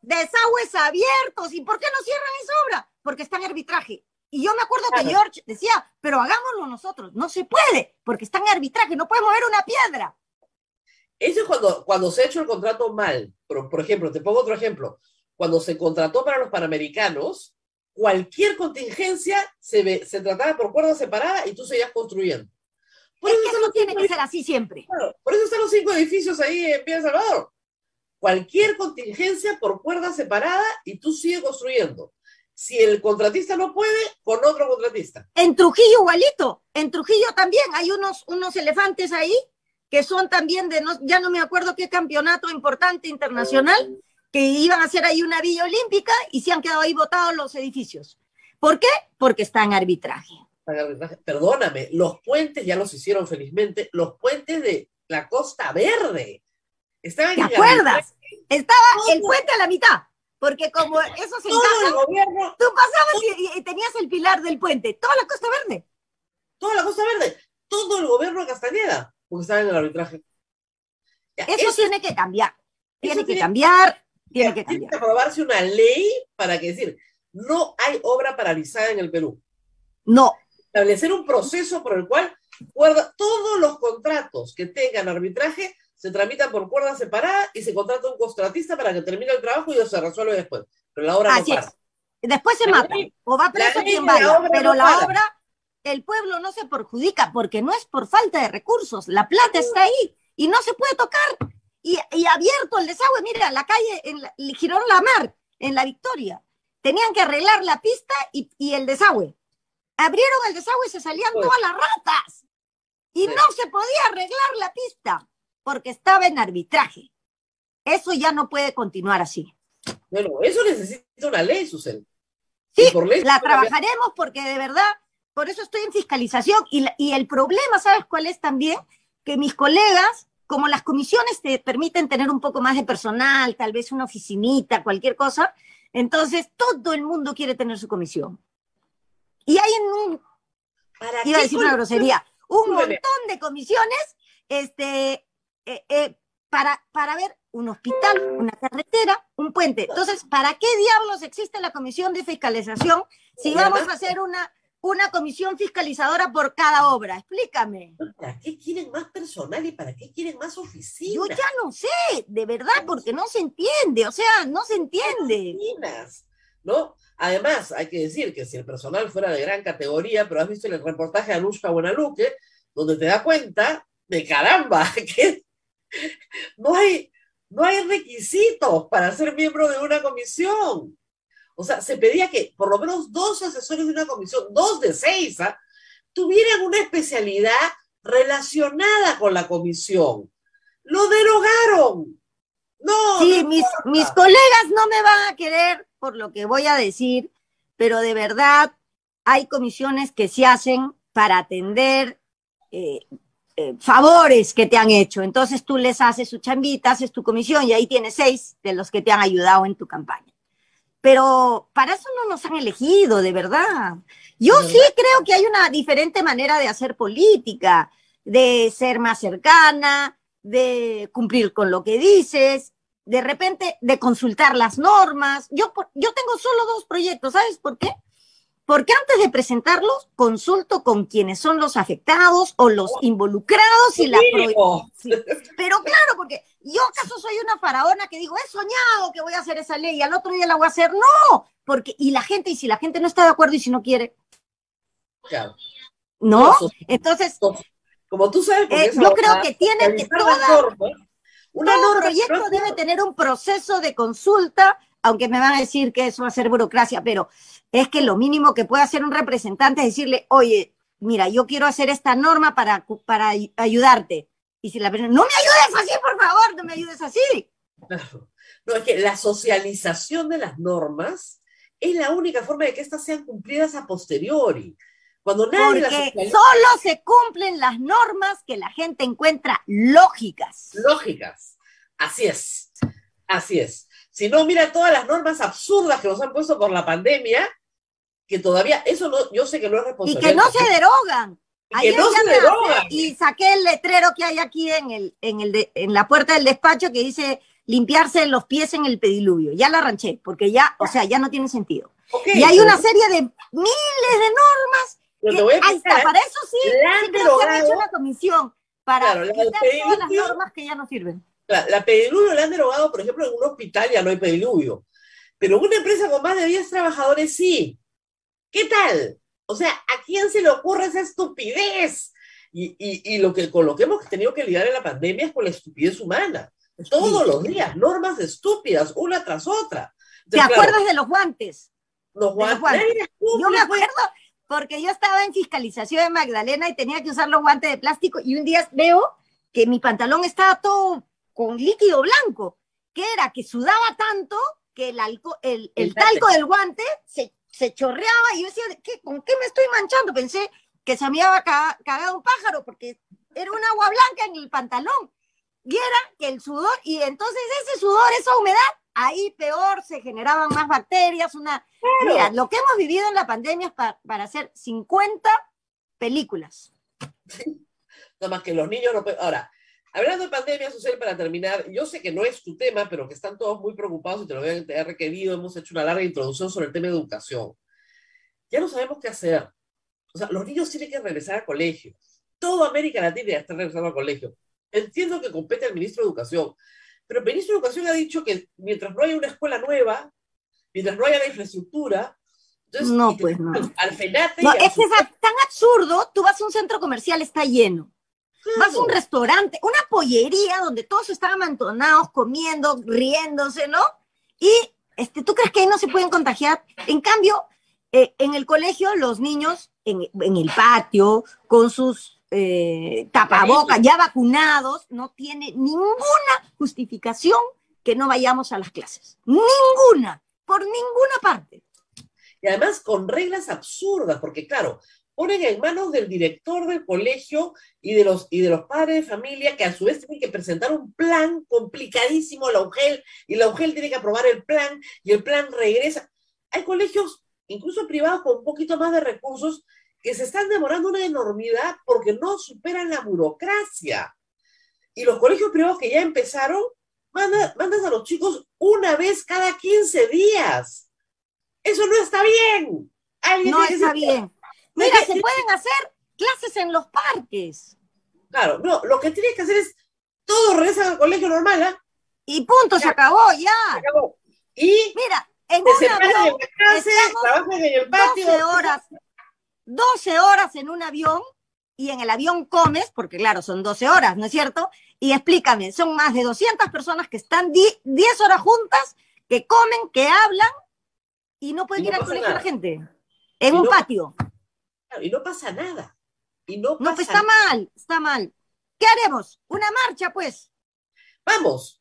desagües abiertos. ¿Y por qué no cierran esa obra? Porque está en arbitraje. Y yo me acuerdo que Claro. George decía, pero hagámoslo nosotros. No se puede, porque está en arbitraje, no puede mover una piedra. Eso es cuando, cuando se ha hecho el contrato mal. Por, por ejemplo, te pongo otro ejemplo. Cuando se contrató para los Panamericanos, cualquier contingencia se, ve- se trataba por cuerda separada y tú seguías construyendo. Por Es eso que están eso los tiene que ser así siempre. Claro, por eso están los cinco edificios ahí en El Salvador. Cualquier contingencia por cuerda separada y tú sigues construyendo. Si el contratista no puede, con otro contratista. En Trujillo igualito, en Trujillo también hay unos, unos elefantes ahí que son también de, no, ya no me acuerdo qué campeonato importante internacional, que iban a hacer ahí una villa olímpica y se han quedado ahí botados los edificios. ¿Por qué? Porque está en arbitraje. Perdóname, los puentes ya los hicieron felizmente, los puentes de la Costa Verde. Estaban ¿Te acuerdas? Estaba el puente a la mitad, porque como eso se encaja, tú pasabas y, tenías el pilar del puente, toda la Costa Verde. Toda la Costa Verde, todo el gobierno de Castañeda, porque estaba en el arbitraje. eso, tiene que cambiar, tiene que cambiar, tiene que cambiar. Tiene que aprobarse una ley para que decir, no hay obra paralizada en el Perú. No. Establecer un proceso por el cual todos los contratos que tengan arbitraje se tramitan por cuerda separada y se contrata un contratista para que termine el trabajo y se resuelve después. Pero la obra no para. Después se mata, o va preso quien vaya, pero la obra, el pueblo no se perjudica porque no es por falta de recursos, la plata está ahí y no se puede tocar. Y, abierto el desagüe, mira, la calle, en la, Girón La Mar, en La Victoria, tenían que arreglar la pista y, y el desagüe. Abrieron el desagüe y se salían pues. todas las ratas. Y no se podía arreglar la pista porque estaba en arbitraje. Eso ya no puede continuar así. Bueno, eso necesita una ley, Susel. Sí, la trabajaremos porque de verdad, por eso estoy en fiscalización. Y, y el problema, ¿sabes cuál es también? Que mis colegas, como las comisiones te permiten tener un poco más de personal, tal vez una oficinita, cualquier cosa, entonces todo el mundo quiere tener su comisión. Y hay en un, iba a decir una grosería, un montón de comisiones este, eh, eh, para, para ver un hospital, una carretera, un puente. Entonces, ¿para qué diablos existe la comisión de fiscalización si vamos a hacer una, una comisión fiscalizadora por cada obra? Explícame. ¿Para qué quieren más personal y para qué quieren más oficinas? Yo ya no sé, de verdad, porque no se entiende, o sea, no se entiende. ¿No? Además, hay que decir que si el personal fuera de gran categoría, pero has visto en el reportaje de Anushka Buenaluque, donde te da cuenta de caramba, [LAUGHS] que no hay, no hay requisitos para ser miembro de una comisión. O sea, se pedía que por lo menos dos asesores de una comisión, dos de seis, ¿ah? tuvieran una especialidad relacionada con la comisión. Lo derogaron. No. Sí, mis, mis colegas no me van a querer por lo que voy a decir, pero de verdad hay comisiones que se hacen para atender eh, eh, favores que te han hecho. Entonces tú les haces su chambita, haces tu comisión y ahí tienes seis de los que te han ayudado en tu campaña. Pero para eso no nos han elegido, de verdad. Yo sí creo que hay una diferente manera de hacer política, de ser más cercana, de cumplir con lo que dices, de repente de consultar las normas. Yo, yo tengo solo dos proyectos, ¿sabes por qué? Porque antes de presentarlos, consulto con quienes son los afectados o los involucrados y la Pero claro, porque yo acaso soy una faraona que digo, he soñado que voy a hacer esa ley y al otro día la voy a hacer. No, porque, y la gente, y si la gente no está de acuerdo y si no quiere. Claro. ¿No? Entonces. Como tú sabes, eh, yo creo que tiene que toda, todo proyecto debe tener un proceso de consulta, aunque me van a decir que eso va a ser burocracia, pero es que lo mínimo que puede hacer un representante es decirle, oye, mira, yo quiero hacer esta norma para, para ayudarte. Y si la persona, no me ayudes así, por favor, no me ayudes así. No, es que la socialización de las normas es la única forma de que éstas sean cumplidas a posteriori. Cuando nadie Porque solo se cumplen las normas que la gente encuentra lógicas. Lógicas. Así es. Así es. Si no, mira todas las normas absurdas que nos han puesto por la pandemia, que todavía, eso no, yo sé que no es responsable. Y que no se derogan. Y que no se derogan. Y saqué el letrero que hay aquí en, el, en, el en la puerta del despacho que dice limpiarse los pies en el pediluvio. Ya la arranché, porque ya, o sea, ya no tiene sentido. y hay una serie de miles de normas ahí está, para eso sí, sí creo que han hecho una comisión para claro, quitar todas las normas que ya no sirven. La, la pediluvio la han derogado, por ejemplo, en un hospital ya no hay pediluvio. Pero una empresa con más de 10 trabajadores sí. ¿Qué tal? O sea, ¿a quién se le ocurre esa estupidez? Y, y, y lo que, con lo que hemos tenido que lidiar en la pandemia es con la estupidez humana. Todos los días, normas estúpidas, una tras otra. ¿Te acuerdas de los guantes? Los guantes. Los guantes. Yo me acuerdo, porque yo estaba en fiscalización de Magdalena y tenía que usar los guantes de plástico y un día veo que mi pantalón estaba todo con líquido blanco, que era que sudaba tanto que el, el, talco del guante se, se chorreaba y yo decía, ¿qué, ¿con qué me estoy manchando? Pensé que se me había cagado un pájaro porque era un agua blanca en el pantalón. Y era que el sudor, y entonces ese sudor, esa humedad, ahí peor, se generaban más bacterias, una... Mira, lo que hemos vivido en la pandemia es para hacer 50 películas. Nada más que los niños no... Ahora, hablando de pandemia social, para terminar, yo sé que no es tu tema, pero que están todos muy preocupados y te lo voy a requerido, hemos hecho una larga introducción sobre el tema de educación. Ya no sabemos qué hacer. O sea, los niños tienen que regresar al colegio. Toda América Latina ya está regresando al colegio. Entiendo que compete al ministro de Educación, pero el ministro de Educación ha dicho que mientras no haya una escuela nueva, mientras no haya la infraestructura, entonces, no, pues no. Al FENATE. No, es que es tan absurdo. Tú vas a un centro comercial, está lleno. Vas a un restaurante, una pollería donde todos están amontonados, comiendo, riéndose, ¿no? Y este, ¿tú crees que ahí no se pueden contagiar? En cambio, eh, en el colegio, los niños en, en el patio, con sus eh, tapabocas, ya vacunados, no tiene ninguna justificación que no vayamos a las clases. Ninguna, por ninguna parte. Y además con reglas absurdas, porque claro, ponen en manos del director del colegio y de los, y de los padres de familia que a su vez tienen que presentar un plan complicadísimo a la UGEL y la UGEL tiene que aprobar el plan y el plan regresa. Hay colegios, incluso privados, con un poquito más de recursos que se están demorando una enormidad porque no superan la burocracia. Y los colegios privados que ya empezaron, mandas a los chicos una vez cada 15 días. Eso no está bien. no está bien. Mira, se pueden hacer clases en los parques. Claro, no, lo que tienes que hacer es todos regresan al colegio normal, ¿ah? Y punto, se acabó, ya. Se acabó. Y mira, en un avión, trabajan en el patio. 12 horas 12 horas en un avión y en el avión comes, porque claro, son 12 horas, ¿no es cierto? Y explícame, son más de 200 personas que están 10 horas juntas, que comen, que hablan y no pueden ir al colegio la gente, en un patio. Y no pasa nada. Y no, pasa no, pues está mal, está mal. ¿Qué haremos? Una marcha, pues. Vamos.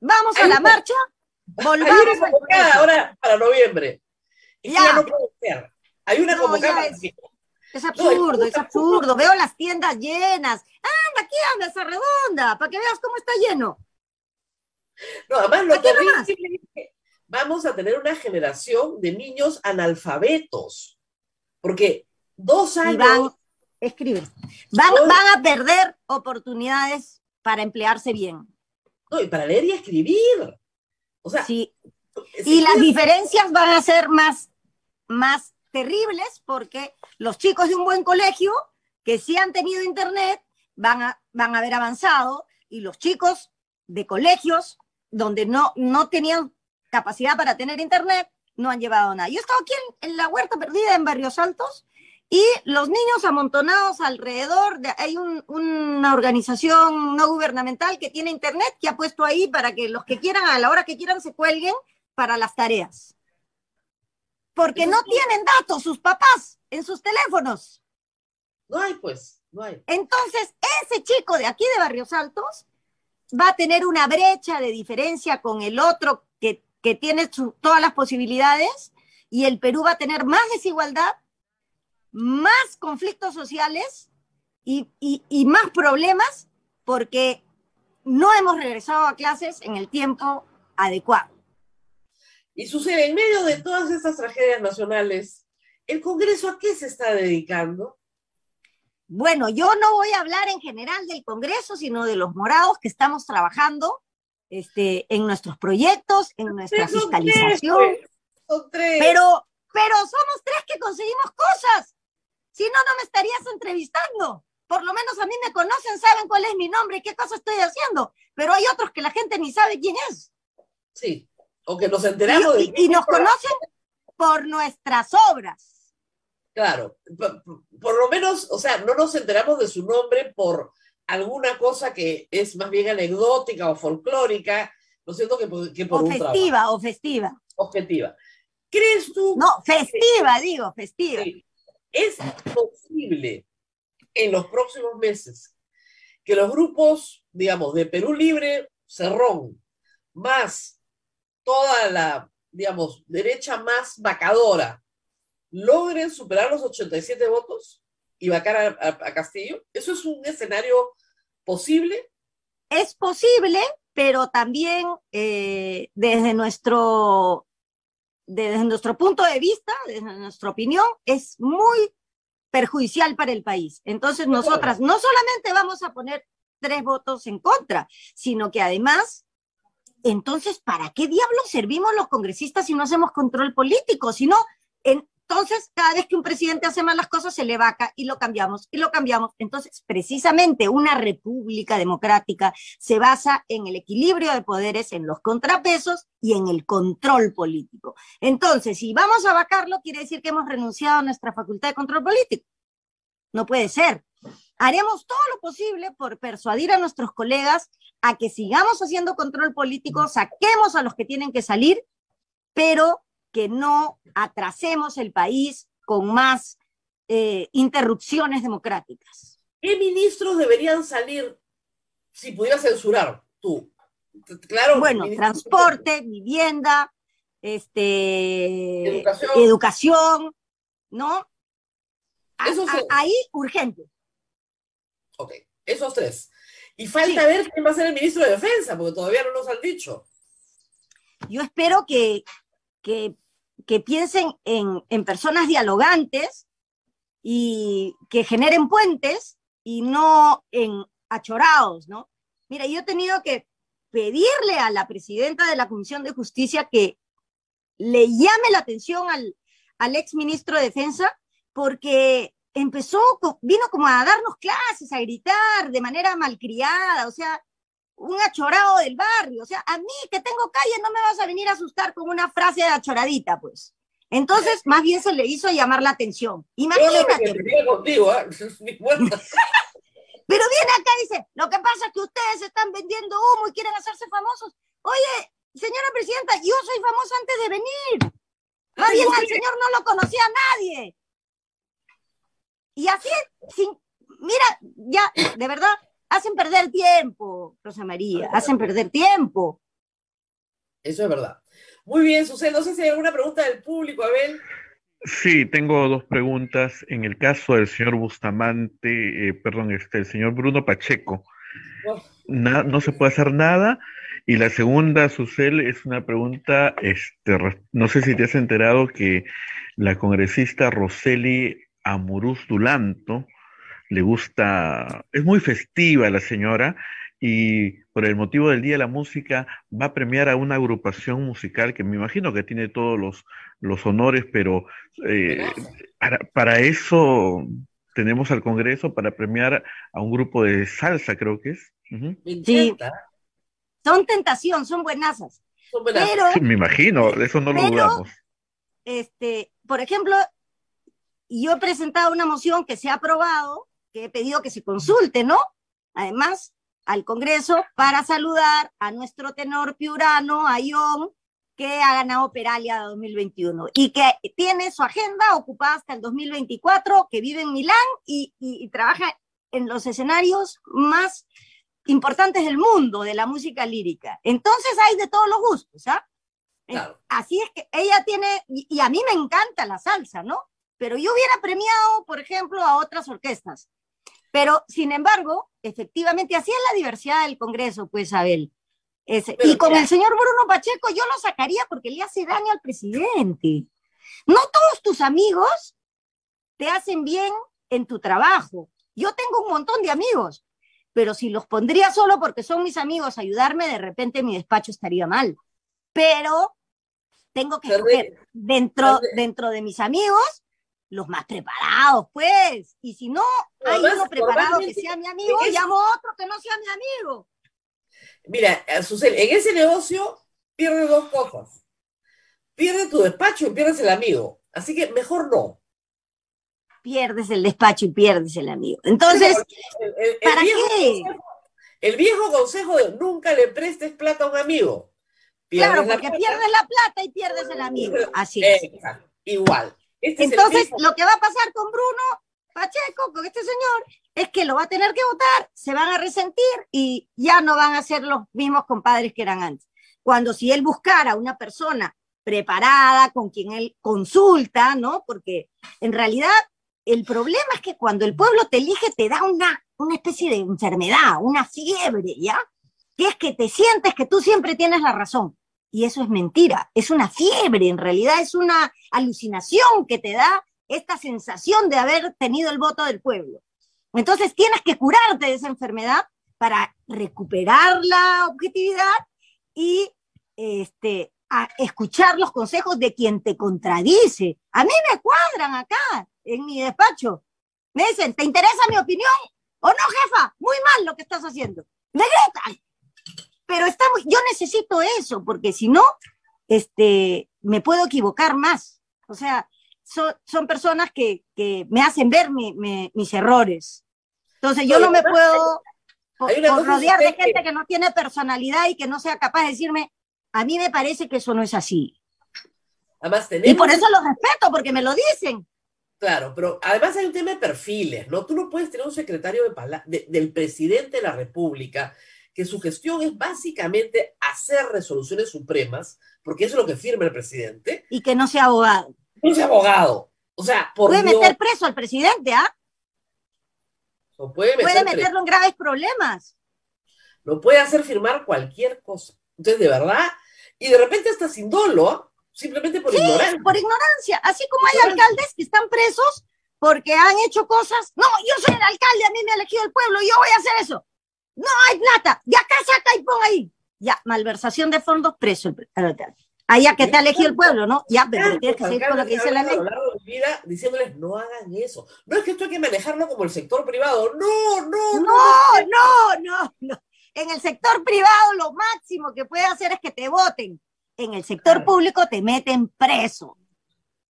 Vamos a la marcha. [LAUGHS] Volvamos a ahora para noviembre. Y ya. no puede ser. Hay una no, Es, absurdo, es absurdo. Veo las tiendas llenas. Anda, aquí anda esa redonda, para que veas cómo está lleno. No, además lo terrible es que vamos a tener una generación de niños analfabetos. Porque dos años. van, escribe, van, van a perder oportunidades para emplearse bien. No, y para leer y escribir. O sea, sí. y las diferencias van a ser más, más terribles porque los chicos de un buen colegio que sí han tenido internet van a, van a haber avanzado y los chicos de colegios donde no, no tenían capacidad para tener internet no han llevado nada. Yo he estado aquí en, la huerta perdida en Barrios Altos y los niños amontonados alrededor, de, hay una organización no gubernamental que tiene internet que ha puesto ahí para que los que quieran, a la hora que quieran, se cuelguen para las tareas porque no tienen datos sus papás en sus teléfonos. No hay, pues, no hay. Entonces, ese chico de aquí de Barrios Altos va a tener una brecha de diferencia con el otro que, tiene todas las posibilidades y el Perú va a tener más desigualdad, más conflictos sociales y, y más problemas porque no hemos regresado a clases en el tiempo adecuado. Y sucede, en medio de todas estas tragedias nacionales, ¿el Congreso a qué se está dedicando? Bueno, yo no voy a hablar en general del Congreso, sino de los morados que estamos trabajando este, en nuestros proyectos, en nuestra fiscalización. Pues, son tres. Pero, pero somos tres que conseguimos cosas. Si no, no me estarías entrevistando. Por lo menos a mí me conocen, saben cuál es mi nombre y qué cosa estoy haciendo. Pero hay otros que la gente ni sabe quién es. Sí, o que nos enteramos y, y, nos conocen por nuestras obras. Claro, por, lo menos, o sea, no nos enteramos de su nombre por alguna cosa que es más bien anecdótica o folclórica, ¿no es cierto? Que, que por o festiva, o festiva. Objetiva. ¿Crees tú? No, festiva, digo, festiva. ¿Es posible en los próximos meses que los grupos, digamos, de Perú Libre, Cerrón, más toda la, digamos, derecha más vacadora logren superar los 87 votos y vacar a, Castillo? ¿Eso es un escenario posible? Es posible, pero también eh, desde, nuestro, desde nuestro punto de vista, desde nuestra opinión, es muy perjudicial para el país. Entonces, nosotras no solamente vamos a poner tres votos en contra, sino que además, entonces, ¿para qué diablos servimos los congresistas si no hacemos control político? Si no, en, entonces, cada vez que un presidente hace mal las cosas, se le vaca y lo cambiamos y lo cambiamos. Entonces, precisamente una república democrática se basa en el equilibrio de poderes, en los contrapesos y en el control político. Entonces, si vamos a vacarlo, quiere decir que hemos renunciado a nuestra facultad de control político. No puede ser. Haremos todo lo posible por persuadir a nuestros colegas a que sigamos haciendo control político, saquemos a los que tienen que salir, pero que no atrasemos el país con más eh, interrupciones democráticas. ¿Qué ministros deberían salir si pudiera censurar tú? Claro. Bueno, transporte, vivienda, este, educación, educación ¿no? ahí urgente. Ok, esos tres. Y falta ver quién va a ser el ministro de Defensa, porque todavía no nos han dicho. Yo espero que, que, piensen en, personas dialogantes y que generen puentes y no en achorados, ¿no? Mira, yo he tenido que pedirle a la presidenta de la Comisión de Justicia que le llame la atención al, al ex ministro de Defensa porque empezó, vino como a darnos clases, a gritar de manera malcriada, o sea, un achorado del barrio. O sea, a mí que tengo calle no me vas a venir a asustar con una frase de achoradita, pues. Entonces, [LAUGHS] más bien se le hizo llamar la atención. Imagínate. Contigo, ¿eh? [LAUGHS] [LAUGHS] Pero viene acá y dice, lo que pasa es que ustedes están vendiendo humo y quieren hacerse famosos. Oye, señora presidenta, yo soy famosa antes de venir. Más bien al señor no lo conocía nadie. Y así, sin, mira, ya, de verdad, hacen perder tiempo, Rosa María, hacen perder tiempo. Eso es verdad. Muy bien, Susana, no sé si hay alguna pregunta del público, Abel. Sí, tengo dos preguntas. En el caso del señor Bustamante, eh, perdón, este, el señor Bruno Pacheco, no se puede hacer nada. Y la segunda, Susel, es una pregunta, este, no sé si te has enterado que la congresista Roseli Amuruz Dulanto, le gusta, es muy festiva la señora y por el motivo del Día de la Música va a premiar a una agrupación musical que me imagino que tiene todos los, los honores, pero eh, para, eso tenemos al Congreso para premiar a un grupo de salsa, creo que es. Sí, son tentación, son buenazas. Pero, me imagino, eso no lo dudamos. Este, por ejemplo, yo he presentado una moción que se ha aprobado que he pedido que se consulte, ¿no? Además, al Congreso para saludar a nuestro tenor piurano, Ayón, que ha ganado Peralia 2021 y que tiene su agenda ocupada hasta el 2024, que vive en Milán y, trabaja en los escenarios más importantes del mundo de la música lírica. Entonces hay de todos los gustos, ¿ah? Así es que ella tiene, y, a mí me encanta la salsa, ¿no? Pero yo hubiera premiado, por ejemplo, a otras orquestas. Pero, sin embargo, efectivamente, así es la diversidad del Congreso, pues, Abel. y con el señor Bruno Pacheco yo lo sacaría porque le hace daño al presidente. No todos tus amigos te hacen bien en tu trabajo. Yo tengo un montón de amigos, pero si los pondría solo porque son mis amigos a ayudarme, de repente mi despacho estaría mal. Pero tengo que escoger dentro, dentro de mis amigos los más preparados, pues. Y si no hay uno preparado que sea mi amigo, llamo a otro que no sea mi amigo. Mira, sucede, en ese negocio pierdes dos cosas. Pierdes tu despacho y pierdes el amigo. Así que mejor no. Pierdes el despacho y pierdes el amigo. Entonces, ¿para qué? el viejo consejo de nunca le prestes plata a un amigo. claro, porque pierdes la plata y pierdes el amigo. Así es. Igual. Este Entonces, lo que va a pasar con Bruno Pacheco, con este señor, es que lo va a tener que votar, se van a resentir y ya no van a ser los mismos compadres que eran antes. Cuando si él buscara una persona preparada, con quien él consulta, ¿no? Porque en realidad el problema es que cuando el pueblo te elige te da una, una especie de enfermedad, una fiebre, ¿ya? Que es que te sientes que tú siempre tienes la razón. Y eso es mentira, es una fiebre, en realidad es una alucinación que te da esta sensación de haber tenido el voto del pueblo. Entonces tienes que curarte de esa enfermedad para recuperar la objetividad y este, escuchar los consejos de quien te contradice. A mí me cuadran acá, en mi despacho. Me dicen, ¿te interesa mi opinión? ¿O no, jefa? Muy mal lo que estás haciendo. Me gritan. Pero estamos, yo necesito eso, porque si no, este, me puedo equivocar más. O sea, son, personas que, me hacen ver mis errores. Entonces yo no me puedo rodear de gente que... no tiene personalidad y que no sea capaz de decirme, a mí me parece que eso no es así. Además, Y por eso lo respeto, porque me lo dicen. Claro, pero además hay un tema de perfiles, ¿no? Tú no puedes tener un secretario de del presidente de la República que su gestión es básicamente hacer resoluciones supremas, porque eso es lo que firma el presidente. Y que no sea abogado. No sea abogado. O sea, por Puede meter preso al presidente, ¿ah? puede, meterlo en graves problemas. Lo puede hacer firmar cualquier cosa. Entonces, de verdad, y de repente hasta sin dolo, simplemente por sí, ignorancia. por ignorancia. Así como hay alcaldes que están presos porque han hecho cosas. No, yo soy el alcalde, a mí me ha elegido el pueblo, yo voy a hacer eso. No hay plata, de acá saca y pon ahí. Ya, malversación de fondos, preso Allá que te ha elegido el pueblo, ¿no? Ya, pero tienes que seguir con lo que dice la ley. A lo largo de vida diciéndoles, no hagan eso. No es que esto hay que manejarlo como el sector privado. No, no, no. No, no, no, no. En el sector privado lo máximo que puede hacer es que te voten. En el sector público te meten preso.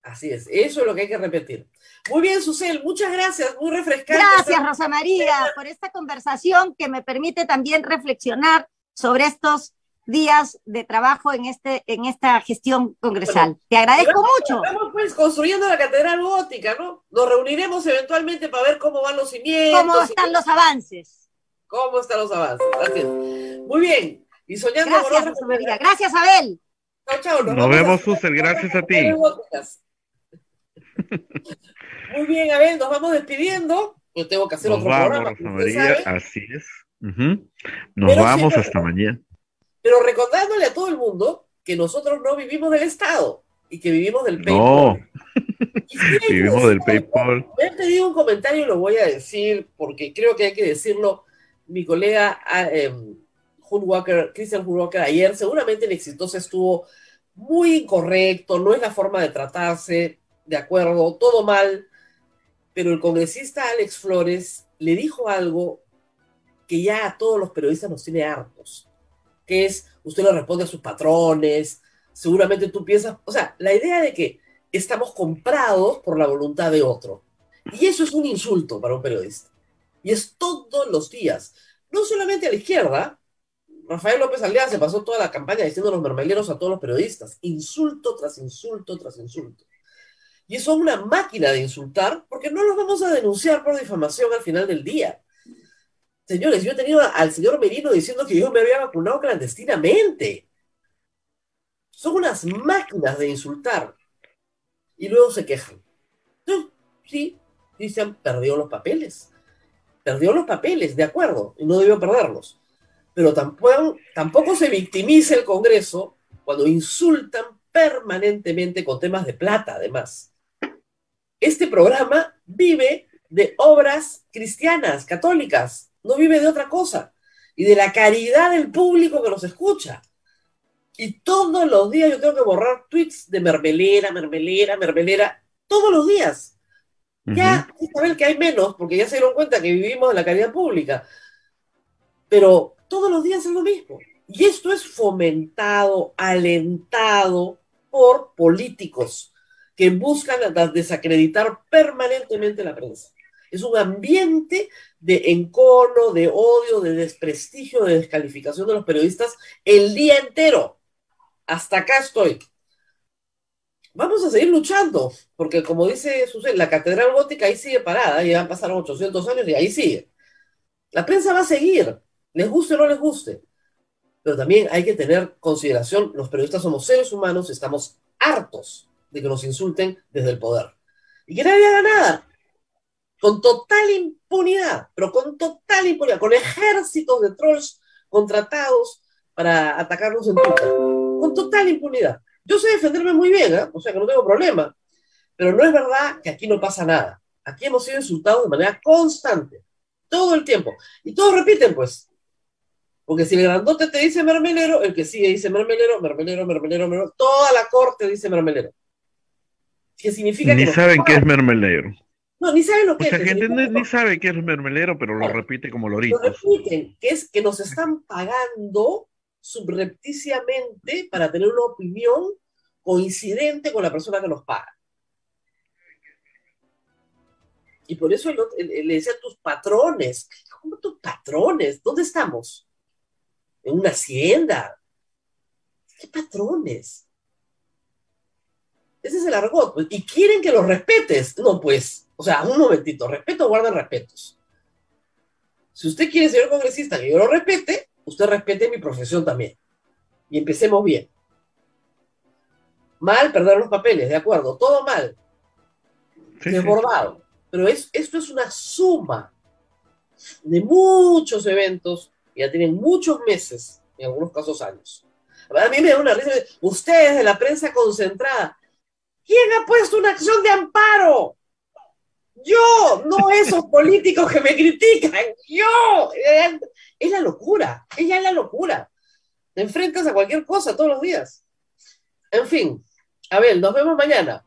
Así es, eso es lo que hay que repetir. Muy bien, Susel, muchas gracias, muy refrescante. Gracias, Rosa María, [LAUGHS] por esta conversación que me permite también reflexionar sobre estos días de trabajo en, este, en esta gestión congresal. Te agradezco mucho. Estamos pues construyendo la catedral gótica, ¿no? Nos reuniremos eventualmente para ver cómo van los cimientos. ¿Cómo están los avances? ¿Cómo están los avances? Así Muy bien. Y soñando Gracias, con Gracias, Abel. Chao, chao. Nos, vemos, Susel. Gracias a ti. Muy bien, Abel, nos vamos despidiendo. Yo tengo que hacer otro programa. María, así es. Nos vamos hasta mañana. Pero recordándole a todo el mundo que nosotros no vivimos del Estado y que vivimos del PayPal. [LAUGHS] No, vivimos del PayPal. Me han pedido un comentario y lo voy a decir porque creo que hay que decirlo. Mi colega eh, Walker, Christian Walker, ayer, seguramente el exitoso estuvo muy incorrecto, no es la forma de tratarse, de acuerdo, todo mal, pero el congresista Alex Flores le dijo algo que ya a todos los periodistas nos tiene hartos que es, usted le responde a sus patrones, seguramente tú piensas, o sea, la idea de que estamos comprados por la voluntad de otro. Y eso es un insulto para un periodista. Y es todos los días. No solamente a la izquierda. Rafael López Aldea se pasó toda la campaña diciendo los mermeleros a todos los periodistas. Insulto tras insulto tras insulto. Y es una máquina de insultar porque no los vamos a denunciar por difamación al final del día. Señores, yo he tenido al señor Merino diciendo que yo me había vacunado clandestinamente. Son unas máquinas de insultar. Y luego se quejan. sí, dicen, perdió los papeles. Perdió los papeles, de acuerdo, y no debió perderlos. Pero tampoco, tampoco se victimiza el Congreso cuando insultan permanentemente con temas de plata, además. Este programa vive de obras cristianas, católicas, no vive de otra cosa y de la caridad del público que nos escucha. Y todos los días yo tengo que borrar tweets de mermelera, mermelera, mermelera, todos los días. Ya, saben que hay menos, porque ya se dieron cuenta que vivimos de la caridad pública. Pero todos los días es lo mismo. Y esto es fomentado, alentado por políticos que buscan desacreditar permanentemente la prensa. Es un ambiente de encono, de odio, de desprestigio, de descalificación de los periodistas el día entero. Hasta acá estoy. Vamos a seguir luchando, porque como dice Susel, la catedral gótica ahí sigue parada, ya pasaron 800 años y ahí sigue. La prensa va a seguir, les guste o no les guste. Pero también hay que tener consideración, los periodistas somos seres humanos, estamos hartos de que nos insulten desde el poder. Y que nadie haga nada. Con total impunidad, pero con total impunidad, con ejércitos de trolls contratados para atacarnos en Twitter. Con total impunidad. Yo sé defenderme muy bien, ¿eh? o sea que no tengo problema. Pero no es verdad que aquí no pasa nada. Aquí hemos sido insultados de manera constante, todo el tiempo. Y todos repiten, pues. Porque si el grandote te dice mermelero, el que sigue dice mermelero, mermelero, mermelero, mermelero. Toda la corte dice mermelero. ¿Qué significa ni saben qué es mermelero. No, ni saben lo que es. Mucha gente ni, sabe qué es mermelero, pero lo repite como loritos. Lo repiten, que es que nos están pagando subrepticiamente para tener una opinión coincidente con la persona que nos paga. Y por eso le decía a tus patrones, ¿cómo tus patrones? ¿Dónde estamos? ¿En una hacienda? ¿Qué patrones? Ese es el argot. Pues. Y quieren que los respetes. No, pues, o sea, un momentito, respeto, guarda respetos. Si usted quiere, señor congresista, que yo lo respete, usted respete mi profesión también. Y empecemos bien. Mal perder los papeles, de acuerdo, todo mal. Desbordado. Pero es, esto es una suma de muchos eventos, ya tienen muchos meses, en algunos casos años. A mí me da una risa, ustedes de la prensa concentrada, ¿quién ha puesto una acción de amparo? Yo, no esos [LAUGHS] políticos que me critican, yo. Es la locura, ella es la locura. Te enfrentas a cualquier cosa todos los días. En fin, Abel, nos vemos mañana.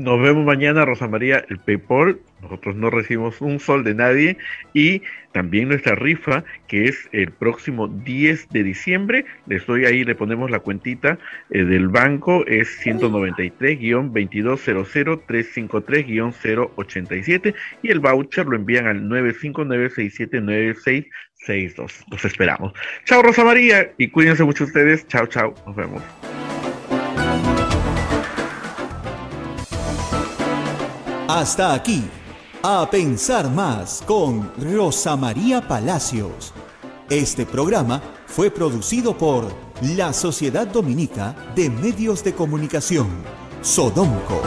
Nos vemos mañana, Rosa María, el PayPal. Nosotros no recibimos un sol de nadie. Y también nuestra rifa, que es el próximo 10 de diciembre. Les doy ahí, le ponemos la cuentita eh, del banco. Es 193-2200-353-087. Y el voucher lo envían al 959-679662. Los esperamos. Chao, Rosa María. Y cuídense mucho ustedes. Chao, chao. Nos vemos. Hasta aquí, a pensar más con Rosa María Palacios. Este programa fue producido por la Sociedad Dominica de Medios de Comunicación, Sodomco.